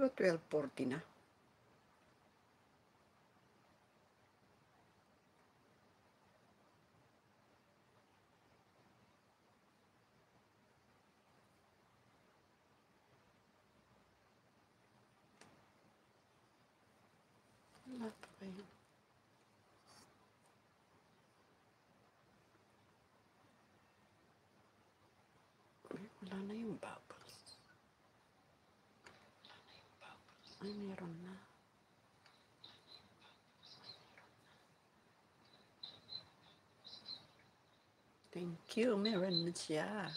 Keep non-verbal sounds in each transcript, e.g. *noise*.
ba 12.40 na? Wala pa kayo. Uy, wala na yung bubbles. Wala na yung bubbles. Ay, meron na. Thank you, meron na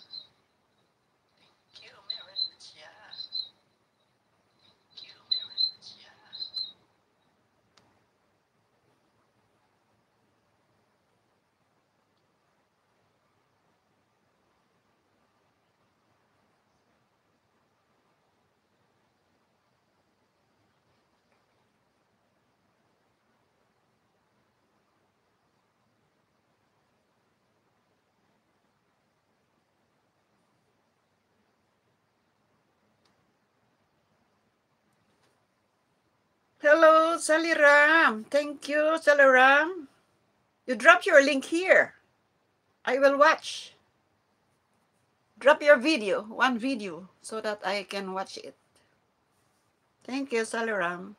Sally Ram. Thank you, Sally Ram. You drop your link here. I will watch. Drop your video, one video, so that I can watch it. Thank you, Sally Ram.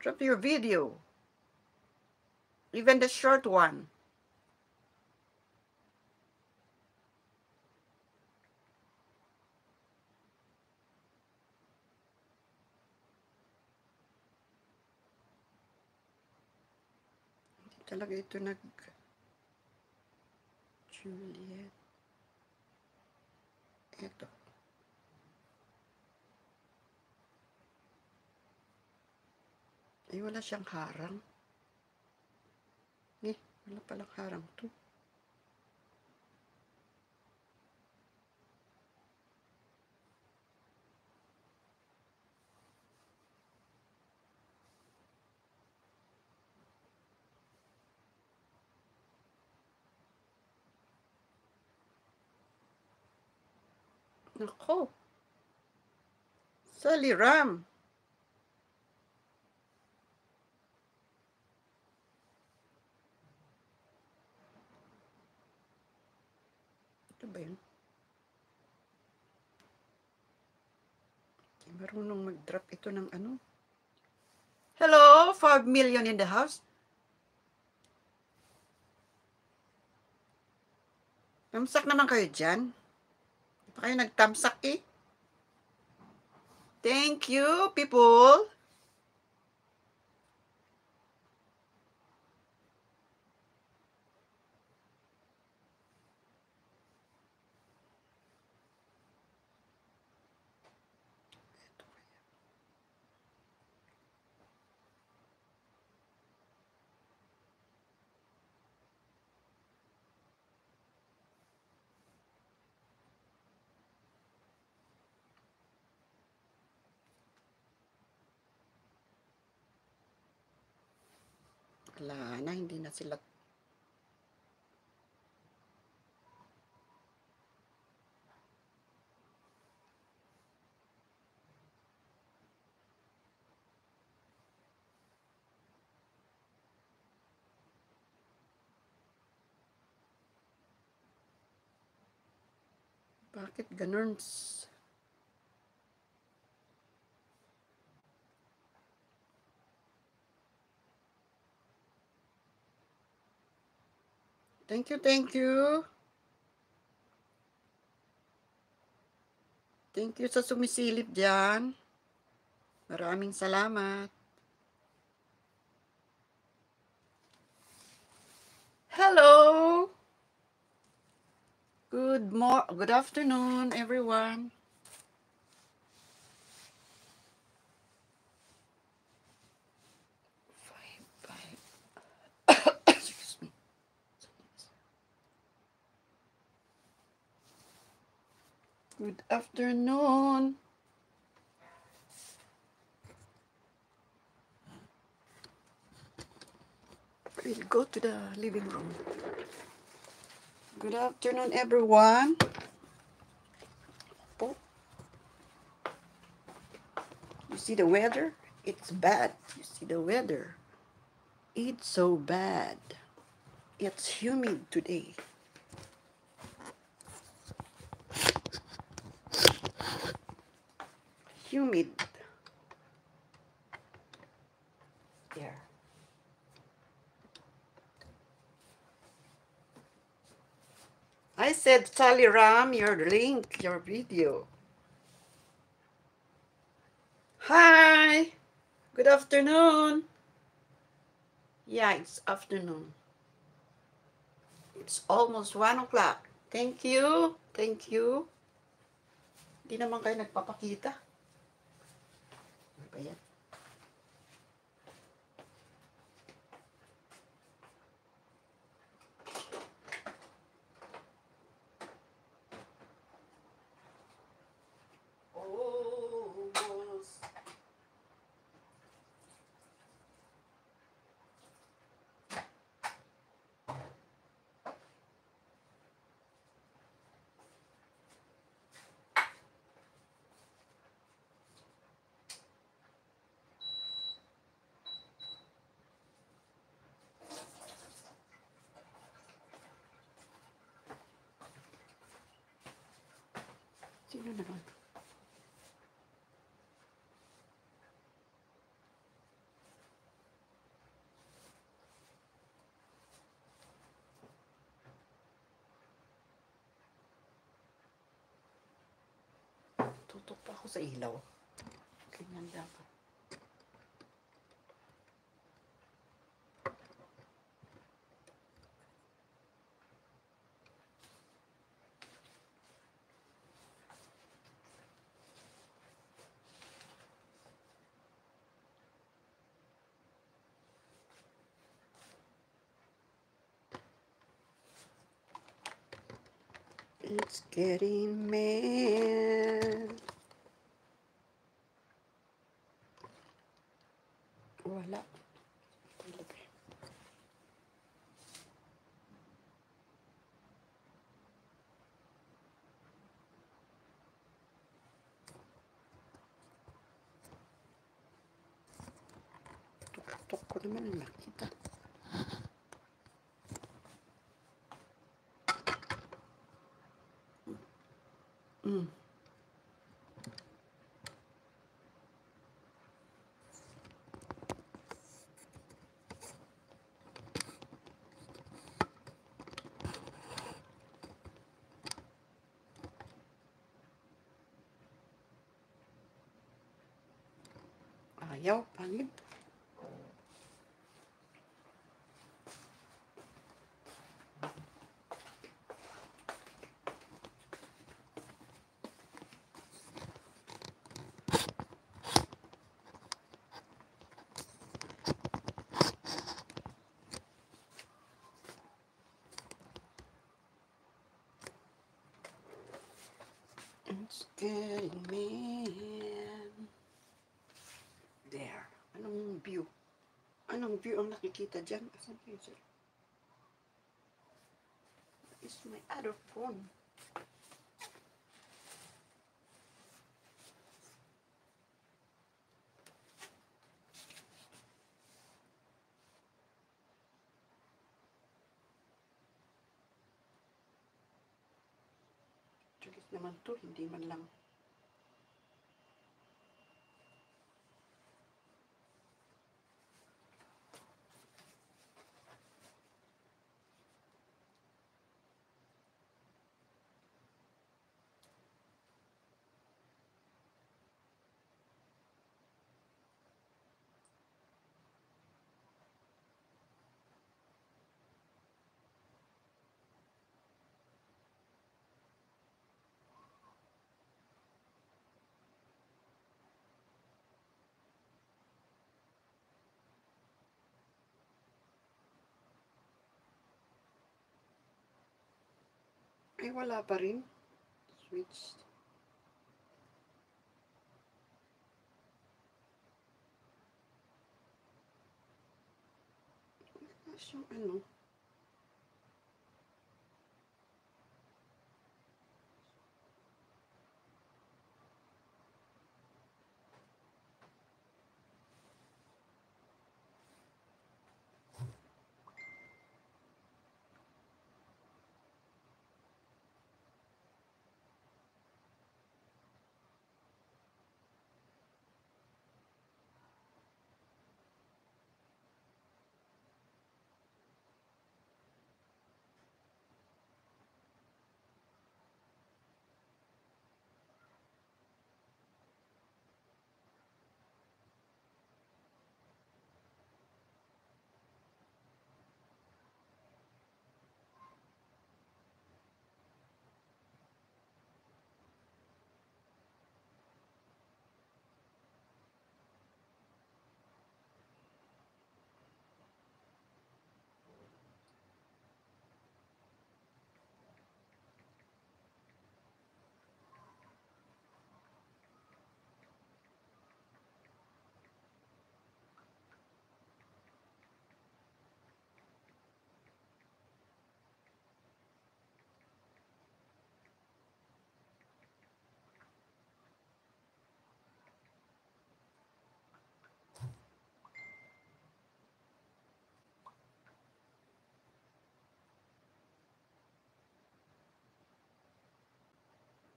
Drop your video, even the short one. Talaga ito nag... Juliet. Ito. Ay, wala siyang harang. Eh, wala palang harang to. Nako. Sally Ram. Ito ba yun? Hindi marunong mag-drop ito ng ano. Hello, 5 million in the house. Tamsak naman kayo dyan. Kayo nagtamsak eh. Thank you, people. Wala na, hindi na sila Bakit ganun? Thank you, thank you. Thank you sa sumisilip dyan. Maraming salamat. Hello. Good mor good afternoon, everyone. Good afternoon. We'll go to the living room. Good afternoon, everyone. Oh. You see the weather? It's bad. You see the weather? It's so bad. It's humid today. Humid. There. I said, Sally Ram, your link, your video. Hi. Good afternoon. Yeah, it's afternoon. It's almost one o'clock. Thank you. Thank you. Hindi naman kayo nagpapakita. Ano ba yan? Almost. Sino naman? Tutok pa ako sa ilaw. Ganyan dapat. It's getting mad. Wala. Talaga. Tuk-tuk ko naman ang nakita. Mm. Ayaw, pangit. Getting mad. There. Anong view? Anong view ang nakikita dyan? Asan kayo, sir? It's my other phone. To, hindi man lang. Ay, wala pa rin. Switch. Ano.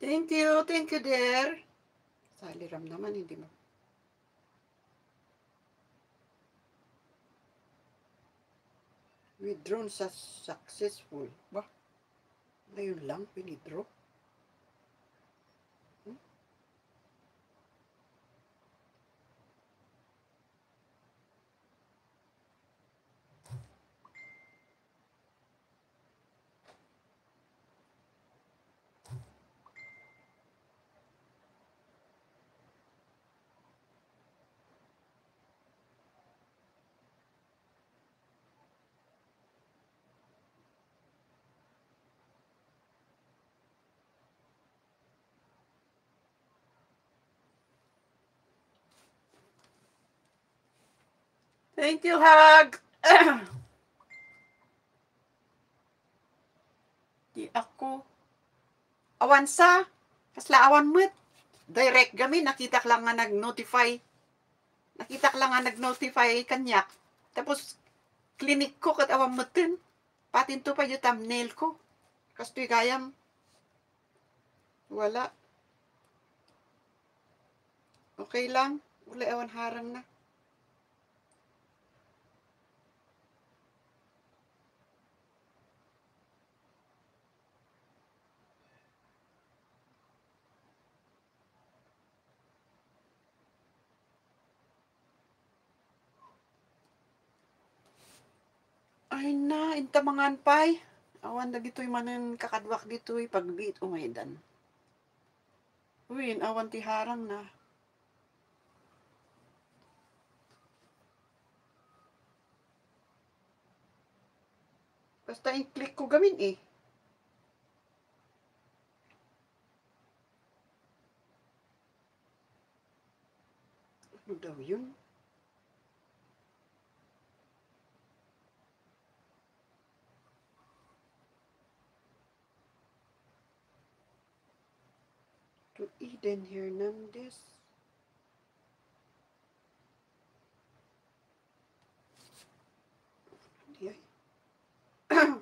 Thank you, thank you, dear. Saliram naman, hindi mo. Withdrawn sa successful. Ba? Ngayon lang, withdraw. Thank you, Hag. *clears throat* Di ako. Awan sa. Kasla awan mo't. Direct kami, nakita ko lang nga nag-notify. Nakita ko lang nga nag-notify kanyak. Tapos, klinik ko kat awan mo tin. Patin to pa yung thumbnail ko. Kastoy kayam. Wala. Okay lang. Wala awan harang na. Ay na, inta mangan pay. Awan na gito'y manan kakadwak dito'y pagbiit umaydan. Uy, awan ti harang na. Basta i-click ko gamin eh. Ano daw yun? to Eden Hernandez. Hindi ay. *clears throat*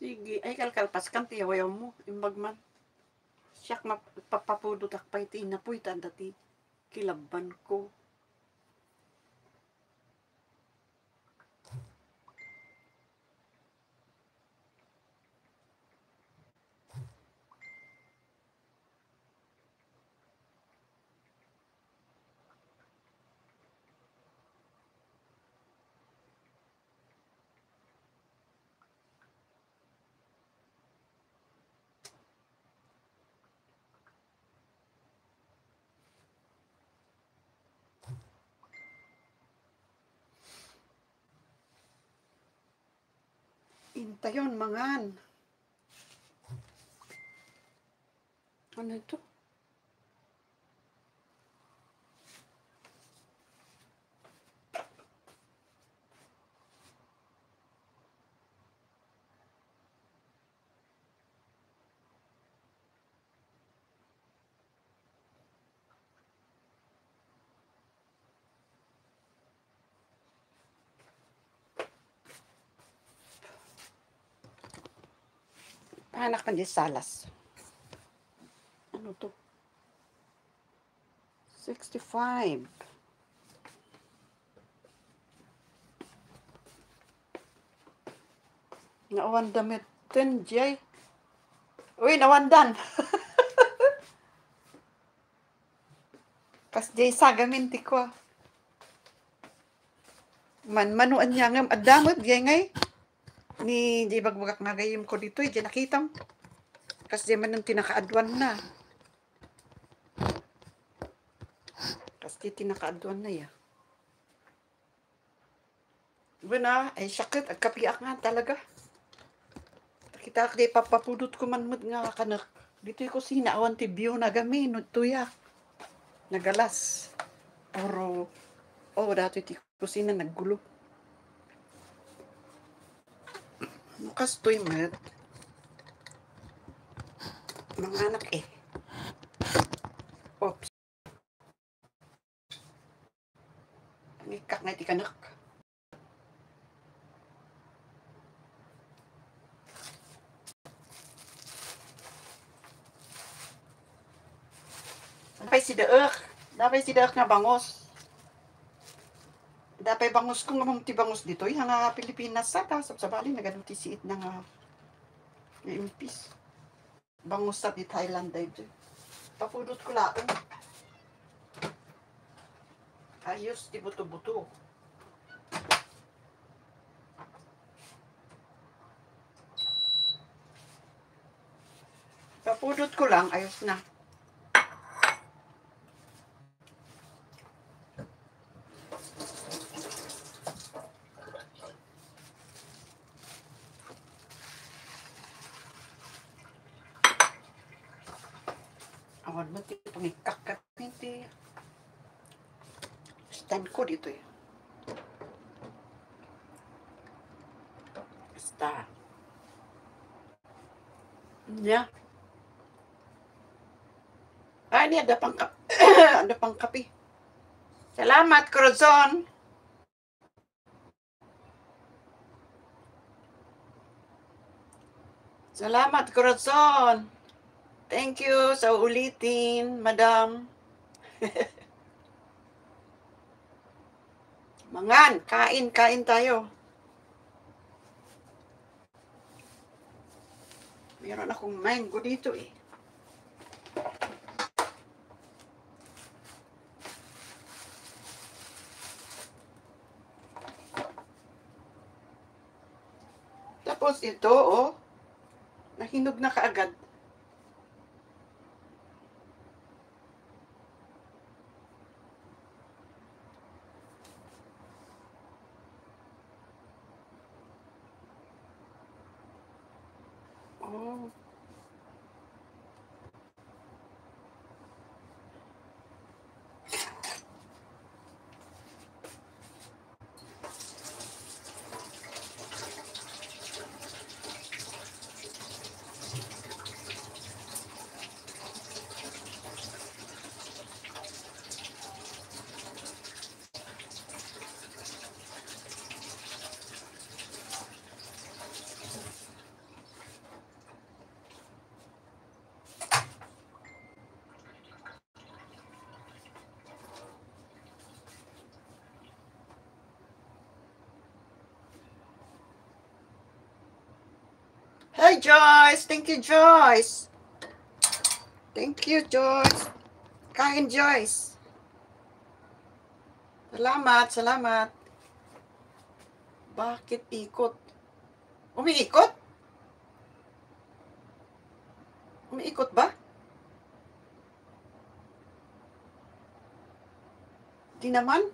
Sige, ay kalkalpas kan tiyawayaw mo, imbag man. Siyak mapapapudot akpay ti inapoy tanda ti kilaban ko. Intayon, mangan. Ano ito? Anak di salas. Ano to? 65. Naawan damit din, Jay. Uy, nawandan. Kas *laughs* jay sagamin ti ko. Man manuan niya ngam adamot jay ngay. Ni jay bagbagak nga gayim ko dito jay nakitam. Kas jay man ang tinakaadwan na. Kas jay tinakaadwan na ya. Wala, ay sakit. Agkapiak nga talaga. Kita kay papapudot ko man nga kanak. Dito ko sinaawan ti view na gamin. Tuyak. Nagalas. Oro. Oh, dati ti kusina naggulo. Mukas to'y mat. Mga anak eh. Oops. Ngikak nga ti kanak. Dapay si Deuk. Dapay si Deuk nga bangos. Dapay bangos kung ngamang ti bangos dito. Yung nga Pilipinas sa ta. Sa bali nagaduti siit na nga impis. Bangos sa di Thailand dahil. Papudot ko laon. Ayos, di buto-buto. Papudot ko lang, ayos na. Awan mo, ti pangikakak hindi. Stand ko dito eh. Basta. Yeah. Ah, ini ada pang *coughs* ada pang kape. Salamat, Corazon. Salamat, Corazon. Thank you sa ulitin, madam. *laughs* Mangan, kain, kain tayo. Meron akong mango dito eh. Tapos ito, oh, nahinog na kaagad. Oh. Hi, Joyce. Thank you, Joyce. Thank you, Joyce. Kain, Joyce. Salamat, salamat. Bakit ikot? Umiikot? Umiikot ba? Di naman.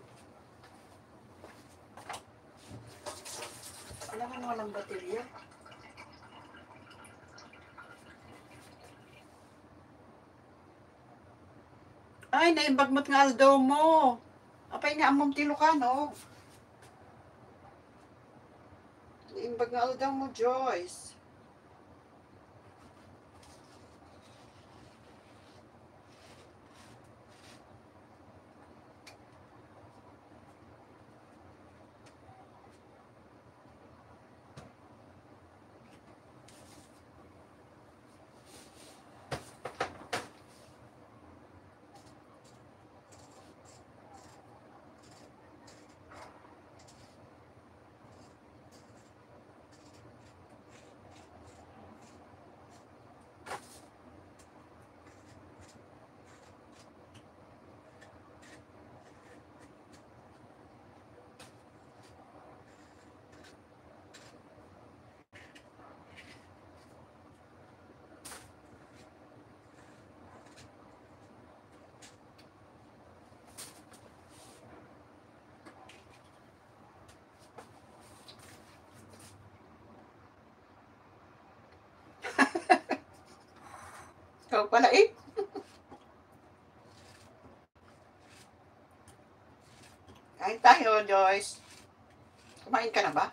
Alam mo walang baterya. Ay, naimbagmot nga aldaw mo. Apay nga amom tilo ka, no? Naimbag nga aldaw mo, Joyce. Ikaw pala *laughs* eh. Kain tayo, Joyce. Kumain ka na ba?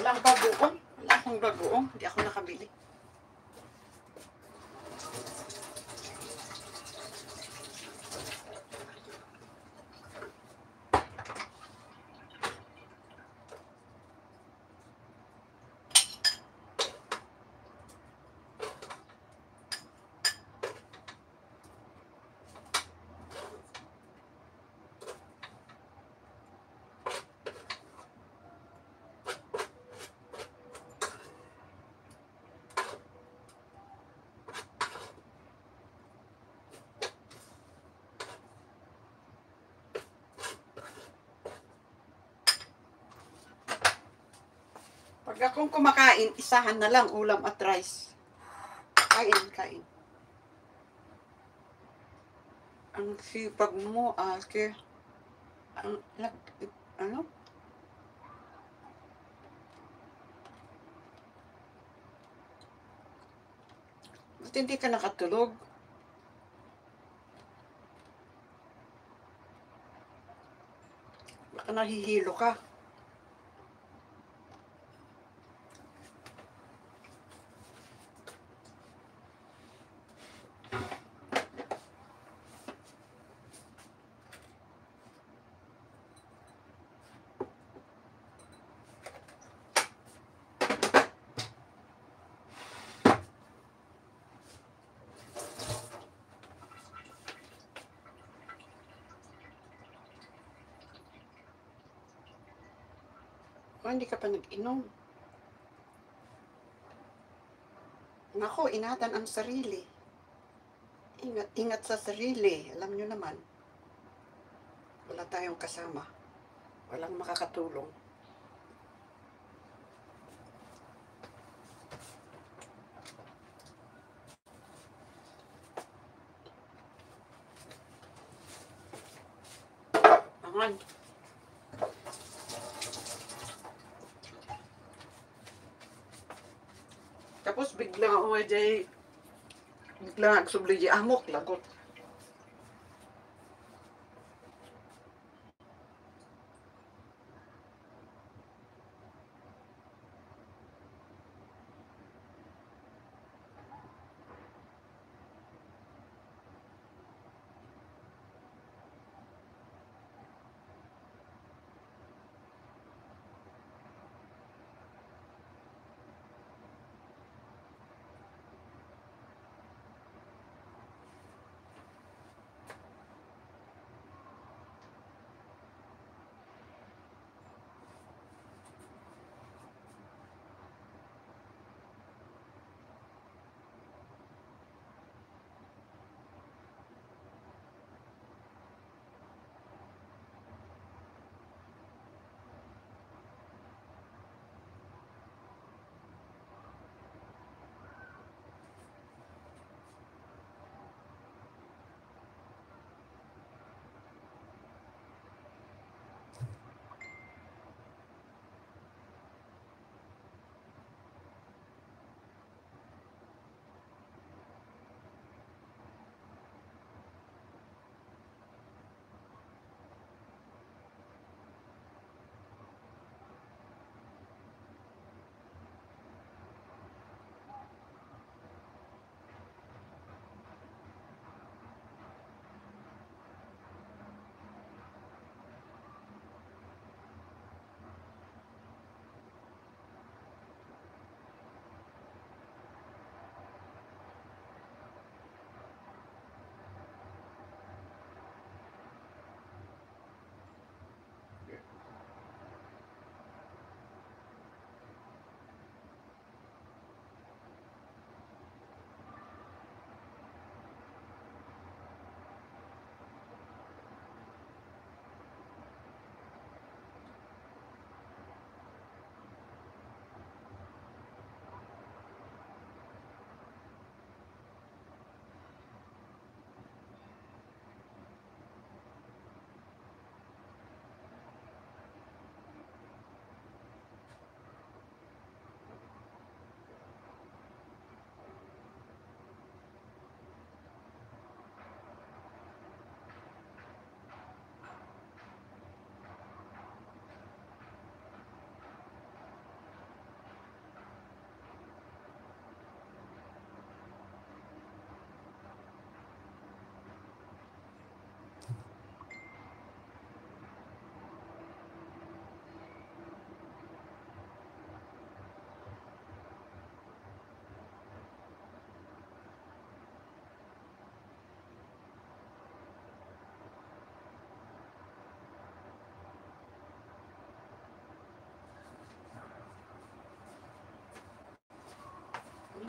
Walang bagoong. Wala akong bagoong. Hindi ako nakabili. Pag akong kumakain, isahan na lang ulam at rice. Kain, kain. Ang sipag mo, ate. Ang, lag, ano? Ba't hindi ka nakatulog? Baka nahihilo ka. O, hindi ka pa nag-inom. Nako, ingatan ang sarili. Ingat, ingat sa sarili. Alam nyo naman, wala tayong kasama. Walang makakatulong. Angan. Tapos bigla ako nga jay bigla nagsubli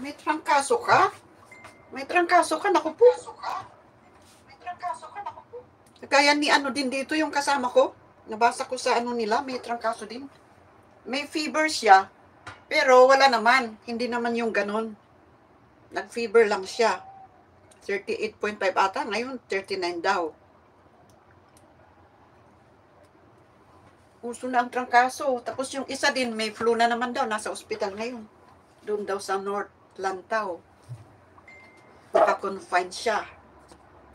di amok lagot. May trangkaso ka? May trangkaso ka? Naku po. Kaya ni ano din dito yung kasama ko. Nabasa ko sa ano nila, may trangkaso din. May fever siya, pero wala naman. Hindi naman yung ganon. Nag-fever lang siya. 38.5 ata, ngayon 39 daw. Uso na ang trangkaso. Tapos yung isa din, may flu na naman daw, nasa ospital ngayon. Doon daw sa North Lantaw. Naka-confine siya.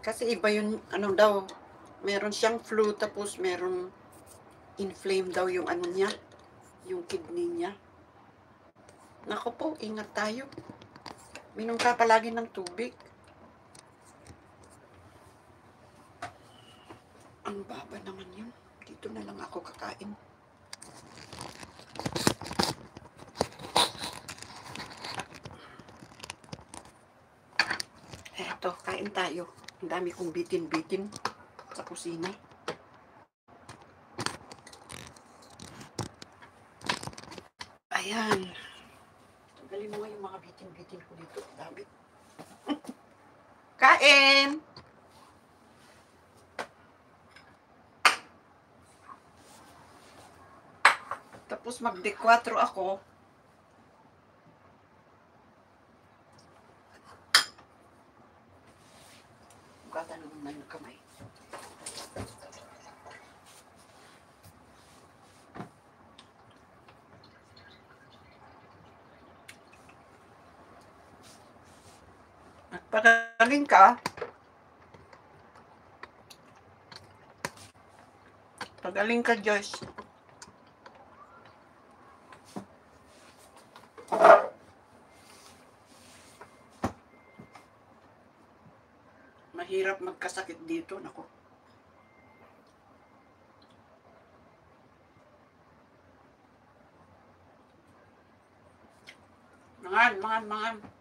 Kasi iba yung, ano daw, meron siyang flu, tapos meron inflame daw yung ano niya, yung kidney niya. Nako po, ingat tayo. Minom ka palagi ng tubig. Ang baba naman yun. Dito na lang ako kakain. Eto, kain tayo. Ang dami kong bitin-bitin sa kusina. Ayan. Tanggalin mo yung mga bitin-bitin ko dito. Dami. *laughs* Kain! Tapos magde-4 ako. Bukatan naman na yung kamay. Nagpagaling ka. Pagaling ka, Joyce. Mahirap magkasakit dito, nako. Mangan, mangan, mangan.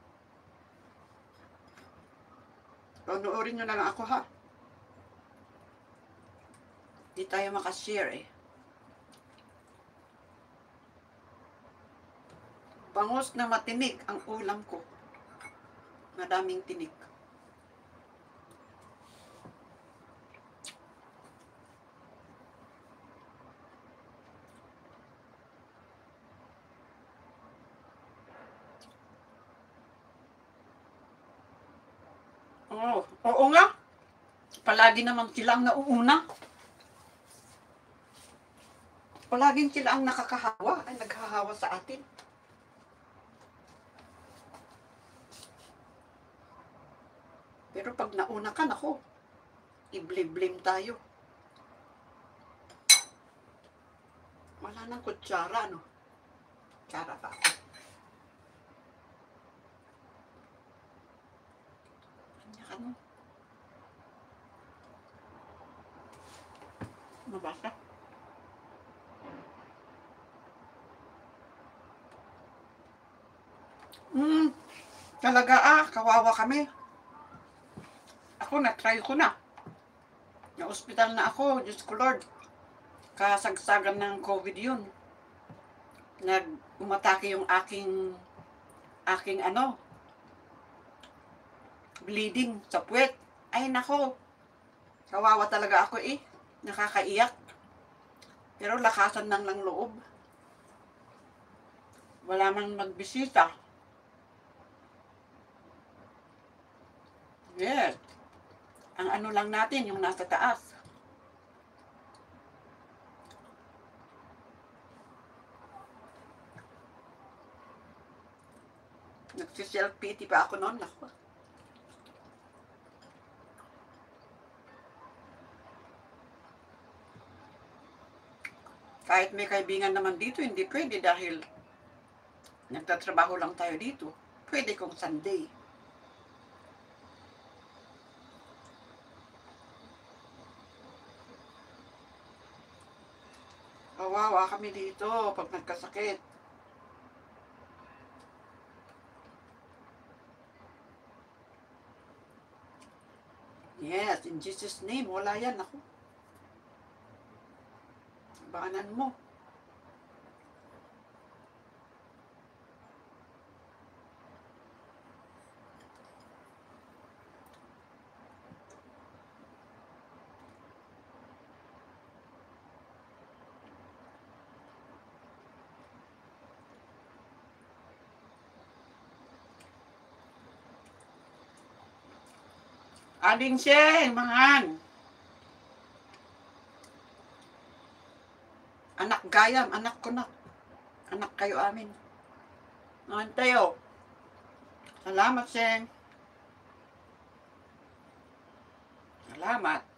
Panoorin nyo na lang ako, ha? Di tayo makashare, eh. Bangus na matinik ang ulam ko. Madaming tinik. Oo, oo nga. Palagi naman sila ang nauuna. Palaging sila ang nakakahawa, ay naghahawa sa atin. Pero pag nauna ka, nako, iblim-blim tayo. Wala nang kutsara, no? Kutsara pa ako. Kanya ka, no? Mabasa? Hmm, talaga ah, kawawa kami. Ako na-try ko na. Na-hospital na ako, Diyos ko Lord. Kasagsagan ng COVID yun. Nag umatake yung aking aking ano bleeding sa puwet. Ay nako. Kawawa talaga ako eh. Nakakaiyak. Pero lakasan lang ng loob. Wala man magbisita. Yes. Ang ano lang natin, yung nasa taas. Nagsiself-pity pa ako noon. Naku. Kahit may kaibigan naman dito, hindi pwede dahil nagtatrabaho lang tayo dito. Pwede kung Sunday. Kawawa kami dito pag nagkasakit. Yes, in Jesus' name, wala yan ako tatambanan mo. Ading Sheng, mangan. Anak gayam, anak ko na. Anak kayo amin. Tayo. Salamat, Seng. Salamat.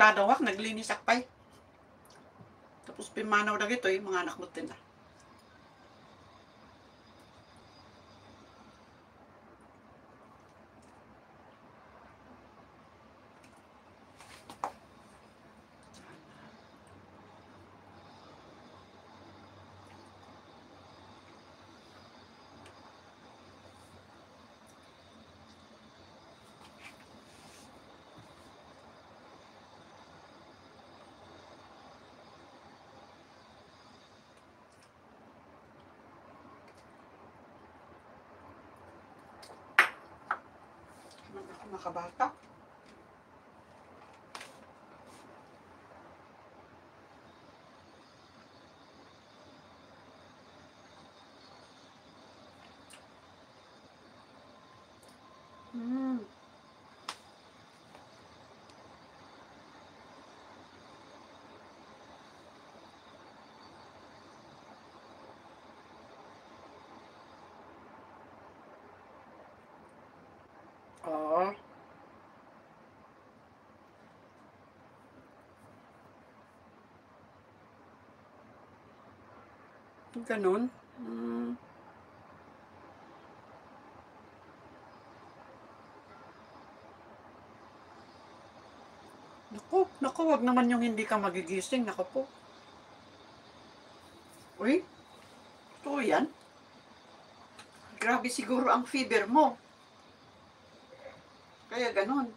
Sak naladawak, naglinis akpay. Tapos pimanaw na gito, yung mga anak mo tin na. Mga ako makabata. Mm. Oo. Ganun. Mm. Naku, naku, wag naman yung hindi ka magigising. Naku po. Uy, ito yan. Grabe siguro ang fever mo. Kaya ganun.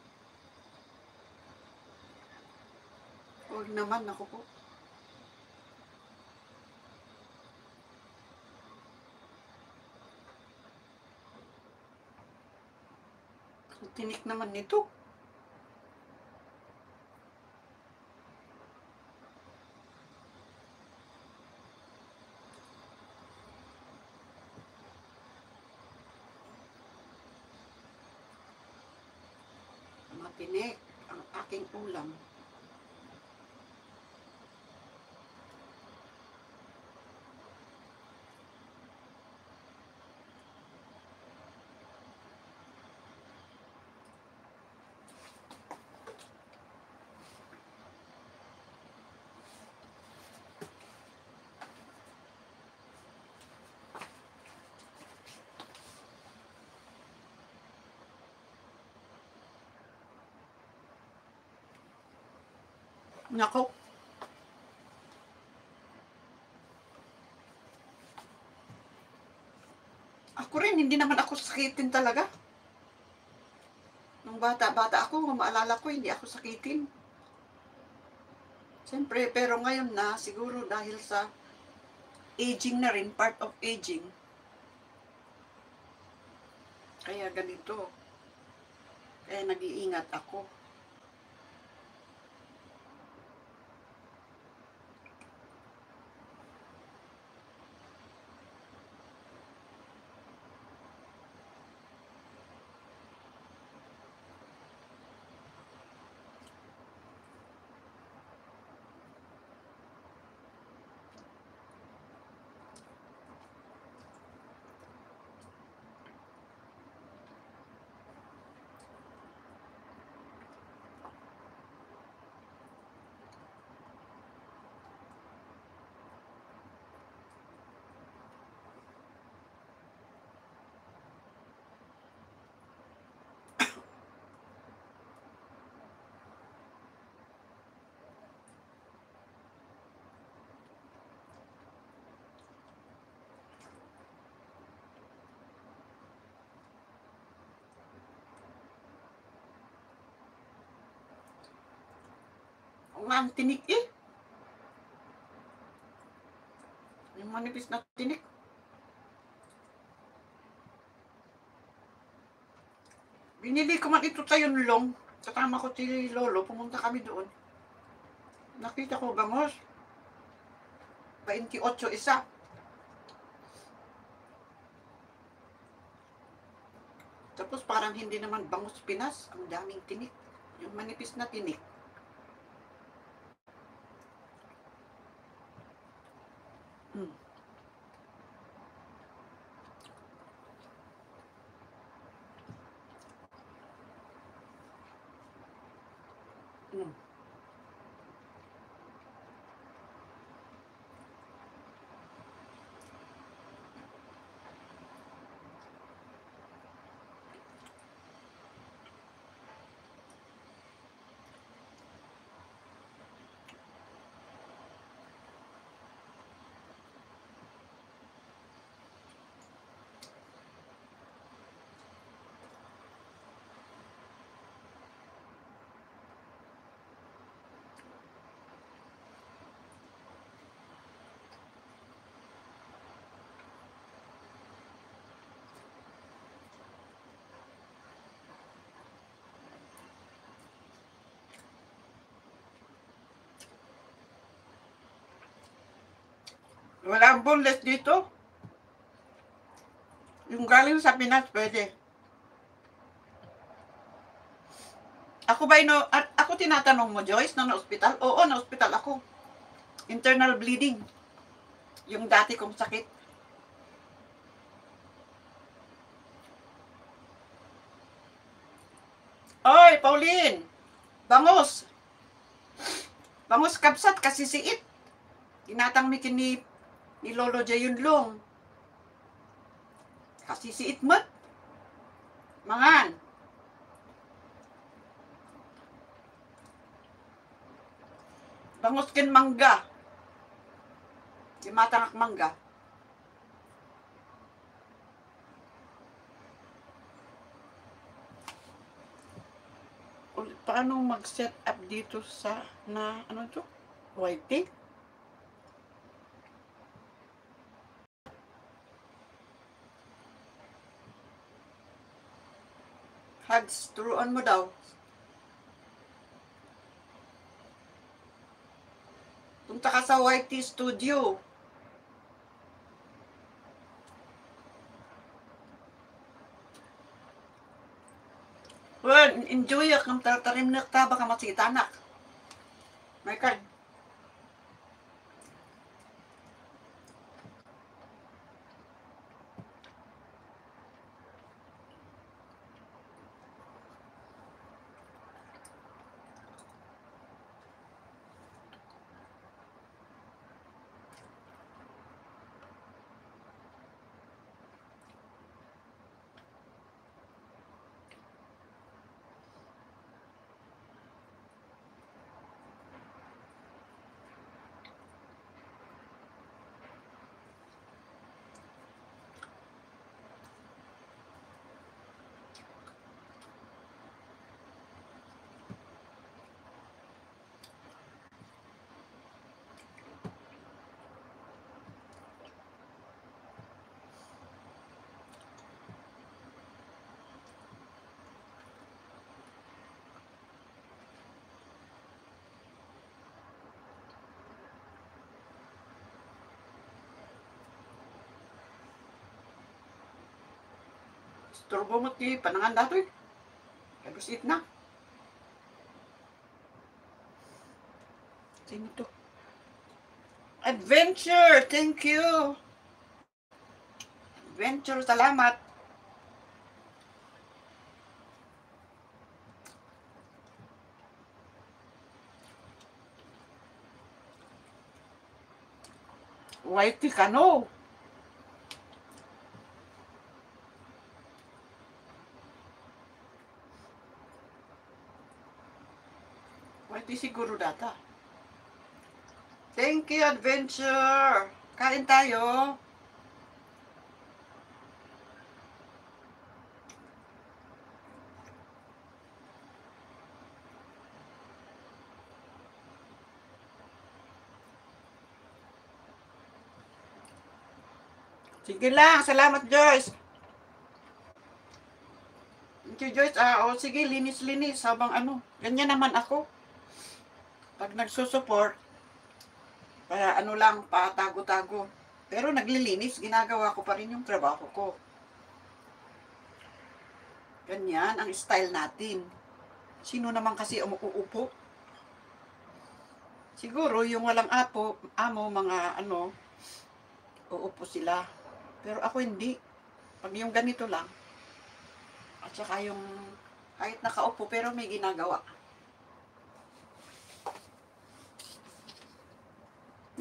Huwag naman, ako po. Tinik naman nito. Matinik ang aking ulam. Nako. Ako rin, hindi naman ako sakitin talaga. Nung bata-bata ako, maalala ko, hindi ako sakitin. Siyempre, pero ngayon na, siguro dahil sa aging na rin, part of aging. Kaya ganito. Kaya nag-iingat ako. nga ang tinik eh. Yung manipis na tinik. Binili ko man ito sa Yunlong. Katama ko si Lolo, pumunta kami doon. Nakita ko bangos. 28 isa. Tapos parang hindi naman bangus Pinas. Ang daming tinik. Yung manipis na tinik. Mm. Wala ang boneless dito. Yung galing sa Pinas, pwede. Ako ba ino, at ako tinatanong mo, Joyce, na na-hospital? Oo, na-hospital ako. Internal bleeding. Yung dati kong sakit. Oy, Pauline! Bangus! Bangus kapsat kasi siit. Tinatang mi kini ni Lolo Jayunlong. Kasi si Itmat. Mangan. Bangus kin mangga. Di matangak mangga. Paano mag-set up dito sa na ano to? YT? Hugs, turuan mo daw. Punta ka sa YT Studio. Well, enjoy ya kang tartarim na taba ka masitanak. May card. Turbo mo ti panangan dato eh. Tapos eat na. Sino to? Adventure! Thank you! Adventure, salamat! Whitey ka siguro data. Thank you, Adventure! Kain tayo! Sige lang. Salamat, Joyce. Thank you, Joyce. Ah, o sige, linis-linis habang ano. Ganyan naman ako. Pag nagsusupport, para ano lang, patago-tago. Pero naglilinis, ginagawa ko pa rin yung trabaho ko. Ganyan ang style natin. Sino naman kasi ang uupo? Siguro yung walang apo, amo, mga ano, uupo sila. Pero ako hindi. Pag yung ganito lang, at saka yung kahit nakaupo pero may ginagawa.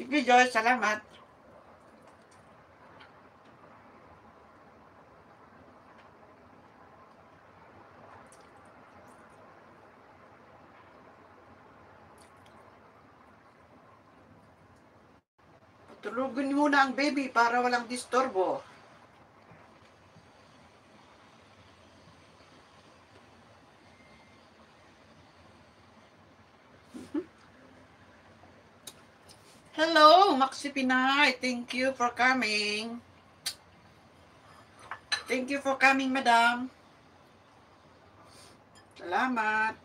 Sige, Joy, salamat. Tulugin muna ang baby para walang disturbo. Hello, Maxi Pinay. Thank you for coming. Thank you for coming, madam. Salamat.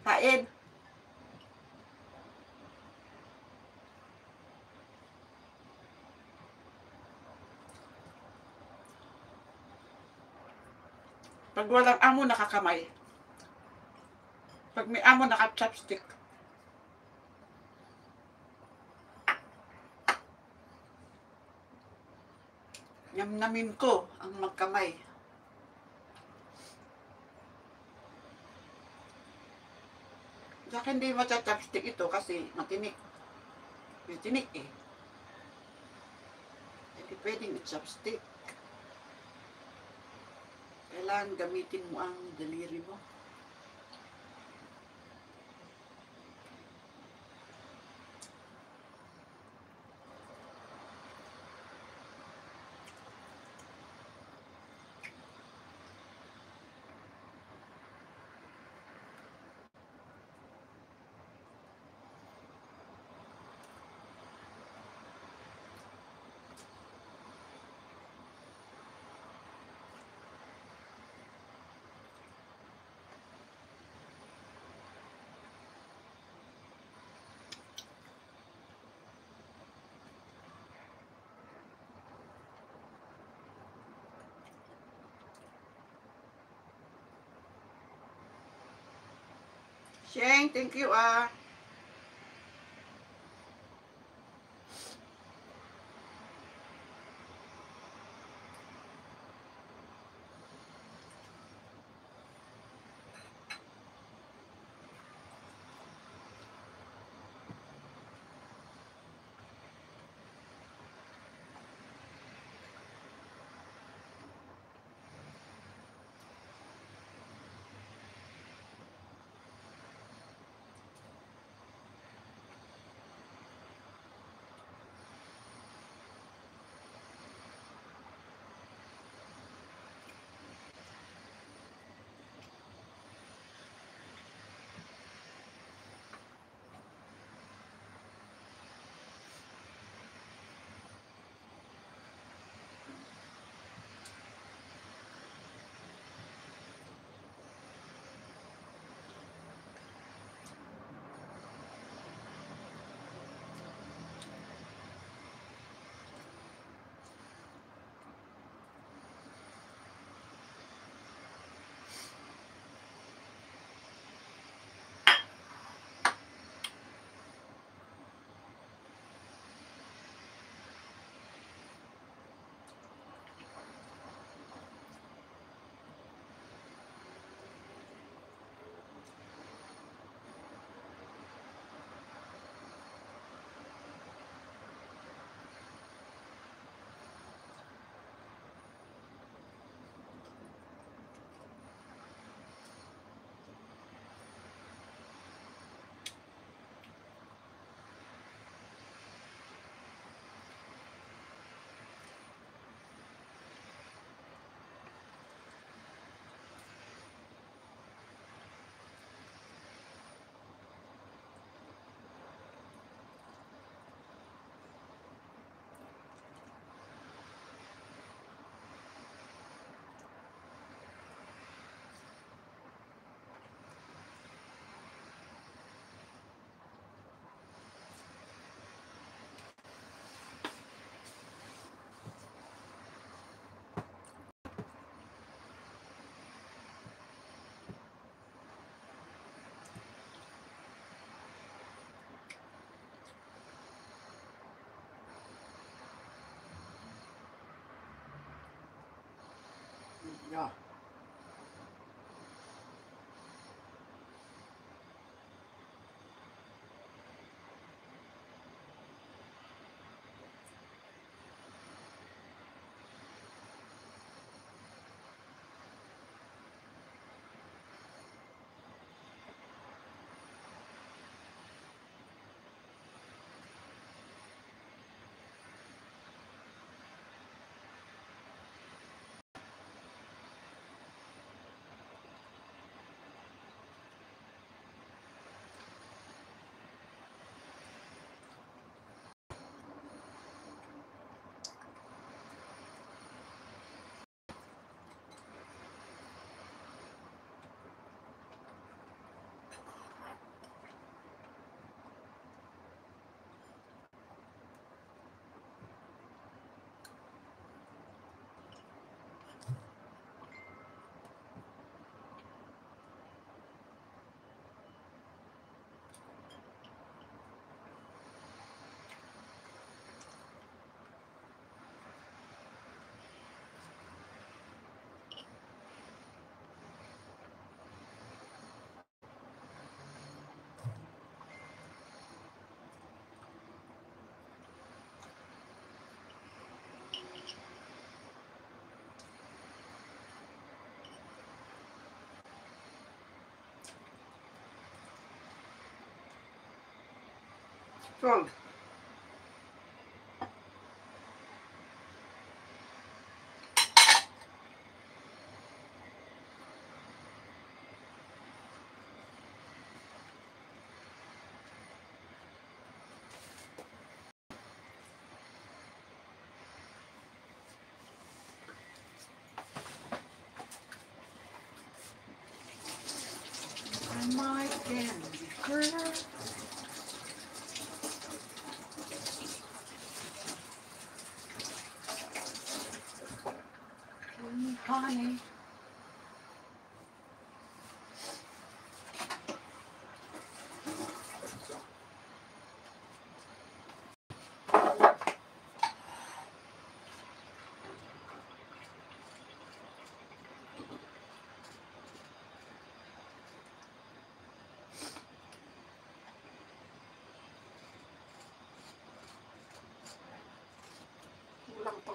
Kain. Pag walang amo, nakakamay. Pag may amo, naka-chopstick. Yamnamin ko ang magkamay. Sa akin hindi matcha-chopstick ito kasi matinik. Matinik eh. Hindi pwedeng i-chopstick. Kailangan gamitin mo ang daliri mo. Sheng, thank you ah. Yeah. I'm my candy girl.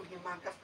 Kulang pang himagas.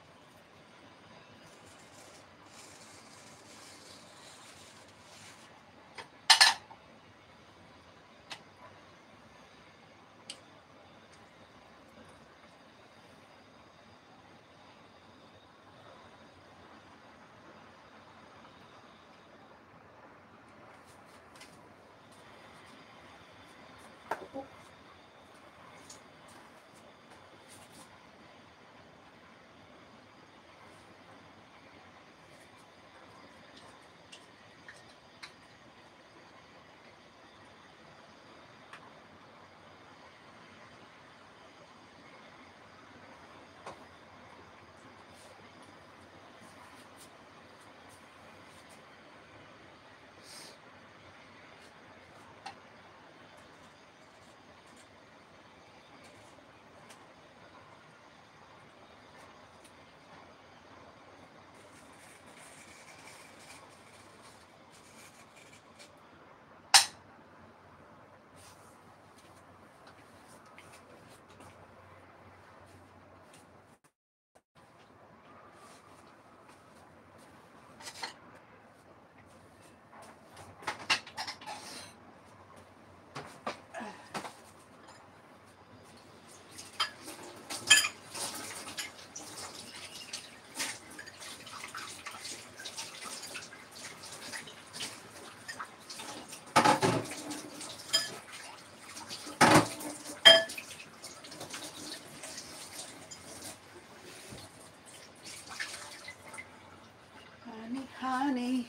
Honey.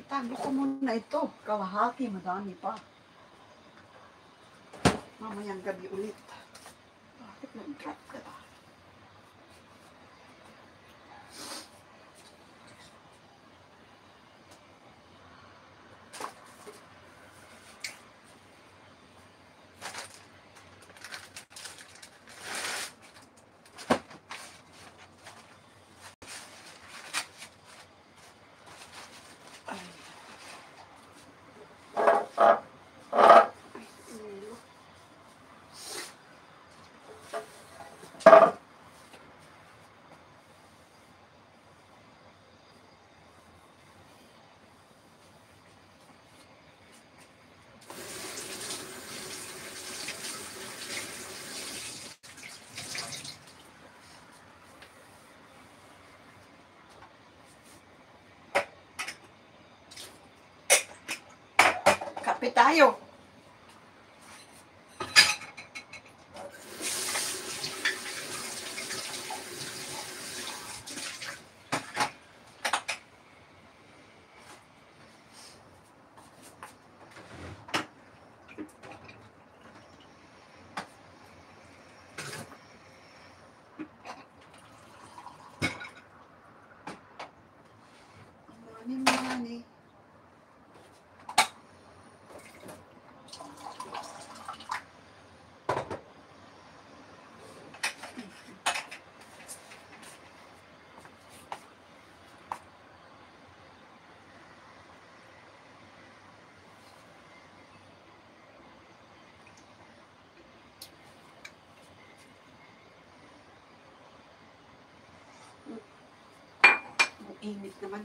Itago ko muna ito. Kalahati, madami pa. Mamayang gabi ulit. Bakit nag-drop ka ba? Kape tayo. Init naman.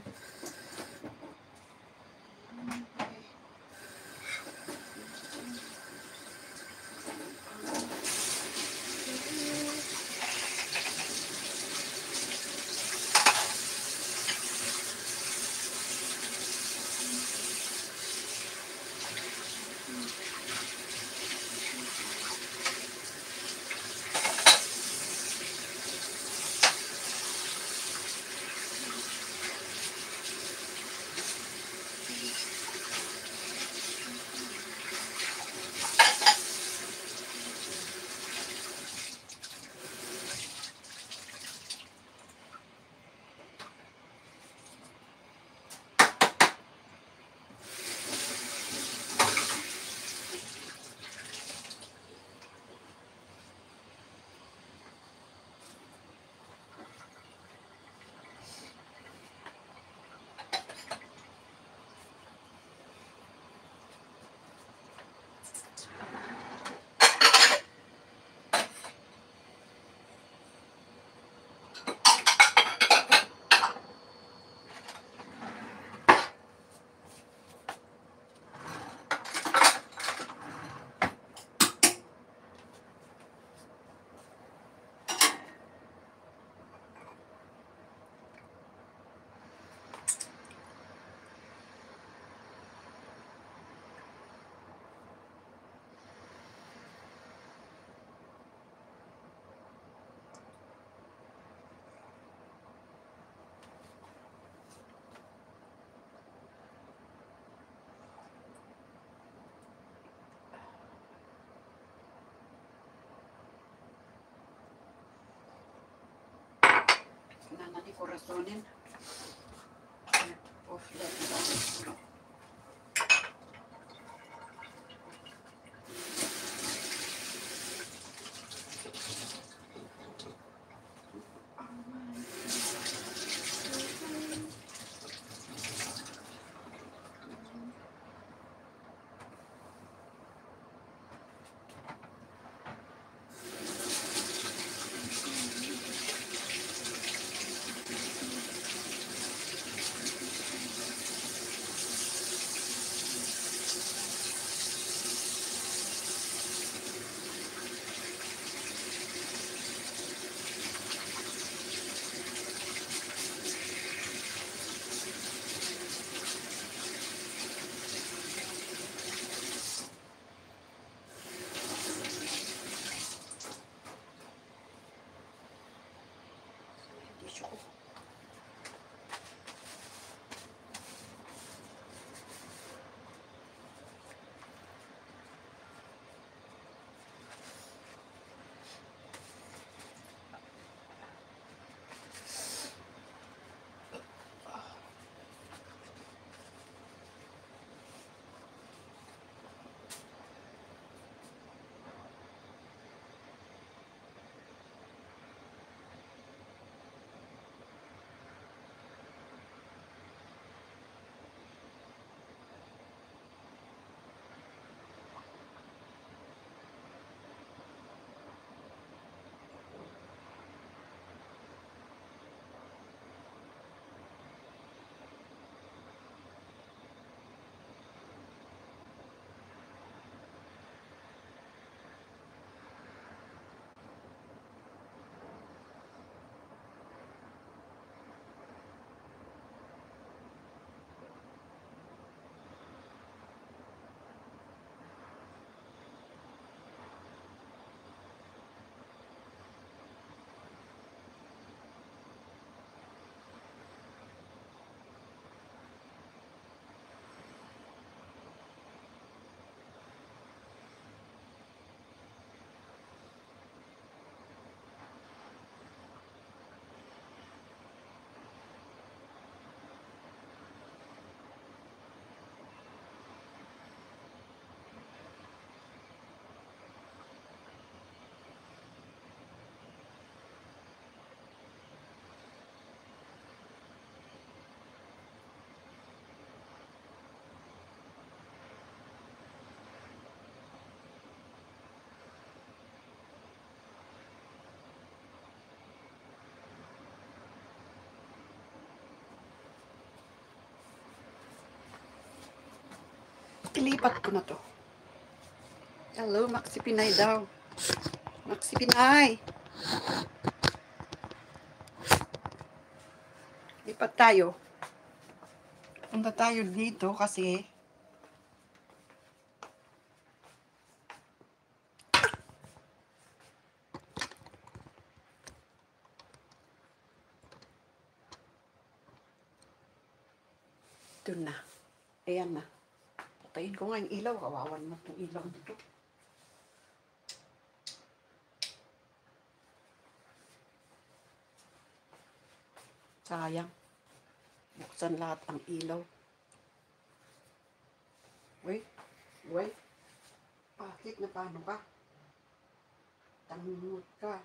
Kailangan ni Corazonin. Off let lang. Ilipat ko na to. Hello, Maxi Pinay daw. Maxi Pinay. Lipat tayo. Punta tayo dito kasi ito na. Ayan na. Patayin ko nga yung ilaw. Kawawan mo itong ilaw dito. Sayang. Buksan lahat ang ilaw. Wait. Wait. Bakit na paano ka? Tangunod ka.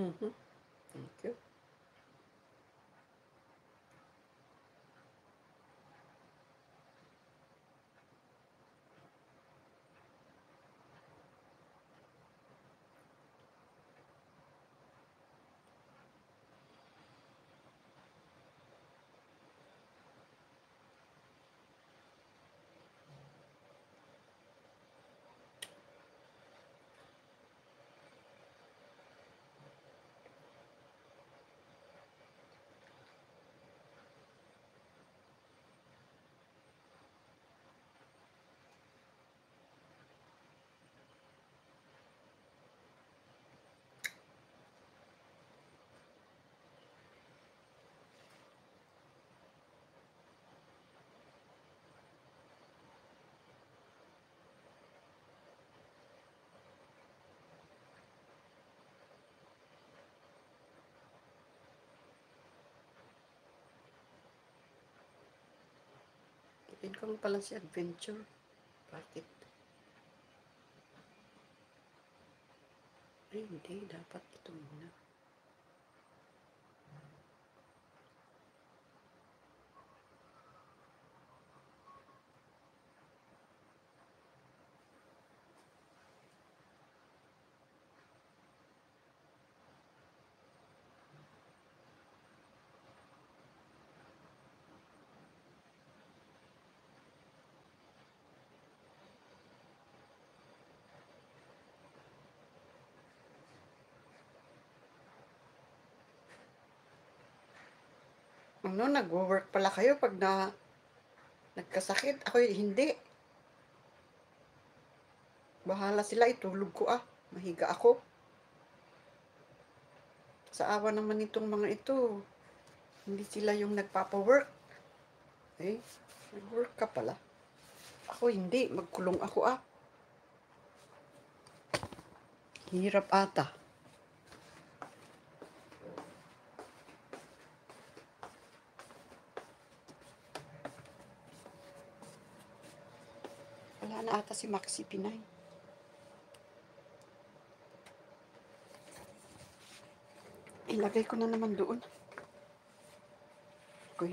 Mm-hmm. Tingin ko pala si Adventure. Bakit? Ay, hindi. Dapat ito muna. Ano, nagwo-work pala kayo pag na nagkasakit. Ako hindi. Bahala sila, itulog ko ah. Mahiga ako. Sa awa naman itong mga ito, hindi sila yung nagpapawork. Eh, nag-work ka pala. Ako hindi, magkulong ako ah. Hirap ata. Wala na ata si Maxi Pinay. Ilagay ko na naman doon. Ko.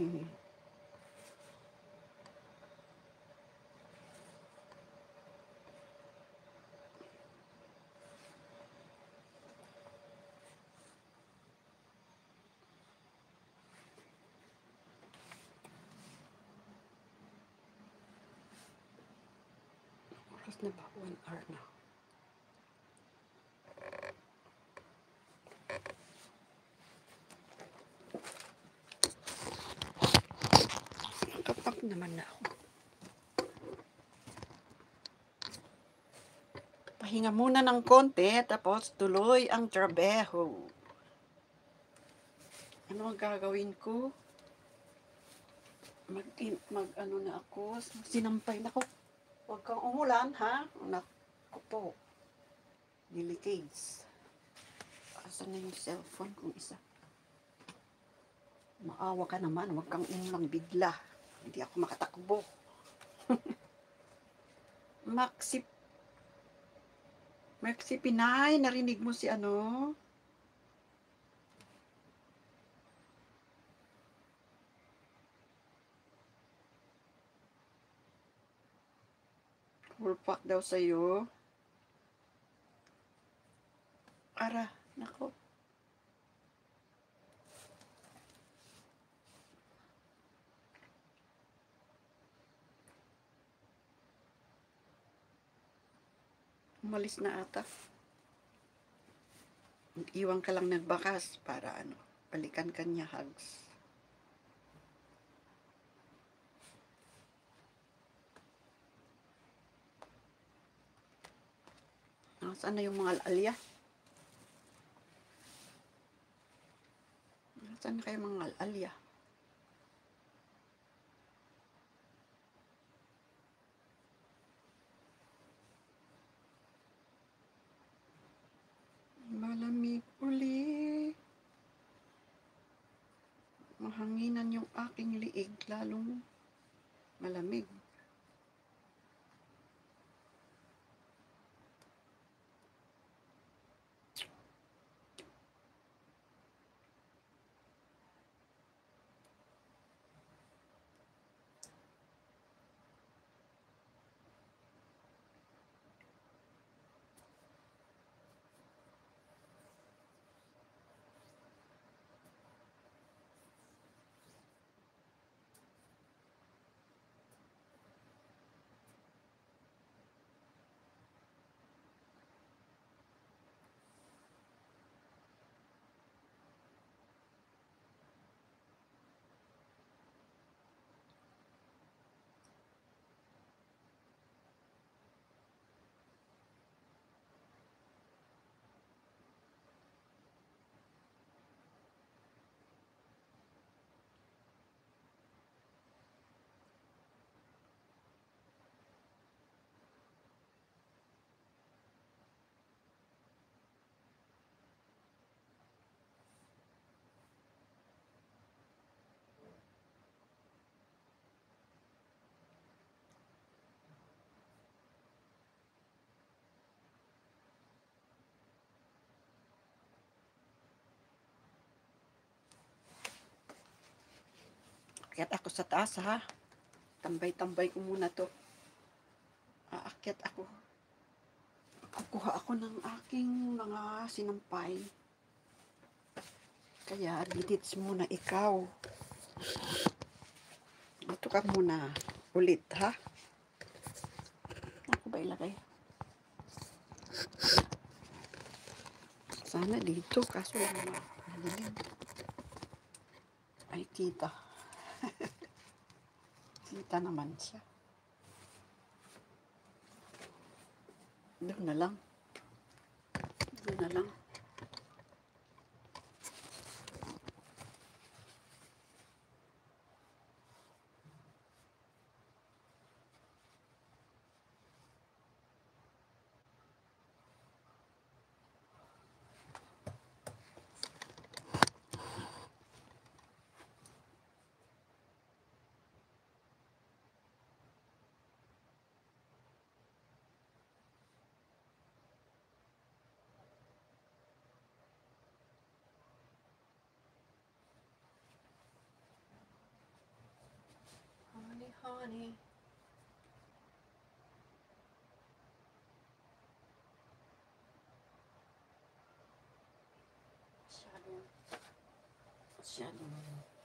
Oras na ba? One hour na. Kapak naman na ako. Pahinga muna ng konti, tapos tuloy ang trabaho. Ano ang gagawin ko? Mag, mag na ako, sinampay na ako. Huwag kang umulan, ha? Naku po. Delicates. Asan na yung cellphone kung isa? Maawa ka naman, huwag kang umulang bigla. Hindi ako makatakbo. *laughs* Maxi Maxi Pinay, narinig mo si ano? Full pack daw sa'yo. Ara, nako. Umalis na ata. Iwan ka lang nagbakas para ano, balikan kanya hugs. Nasaan na yung mga alya? Nasaan na kayo mga alya? Malamig uli. Mahanginan yung aking liig, lalong malamig. Akyat ako sa taas ha. Tambay-tambay ko muna to. Aakyat ako. Kukuha ako ng aking mga sinampay. Kaya didits muna ikaw. Dito ka muna ulit ha. Ako ba ilagay? Sana dito kaso lang madilim. Ay kita. Kita naman siya. Doon na lang. Doon na lang. honey. Shadow. Shadow.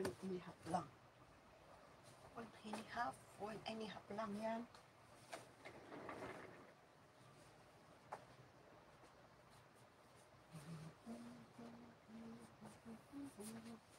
Well, inihap lang. Well, hinihap. Well, inihap lang yan. Mm-hmm.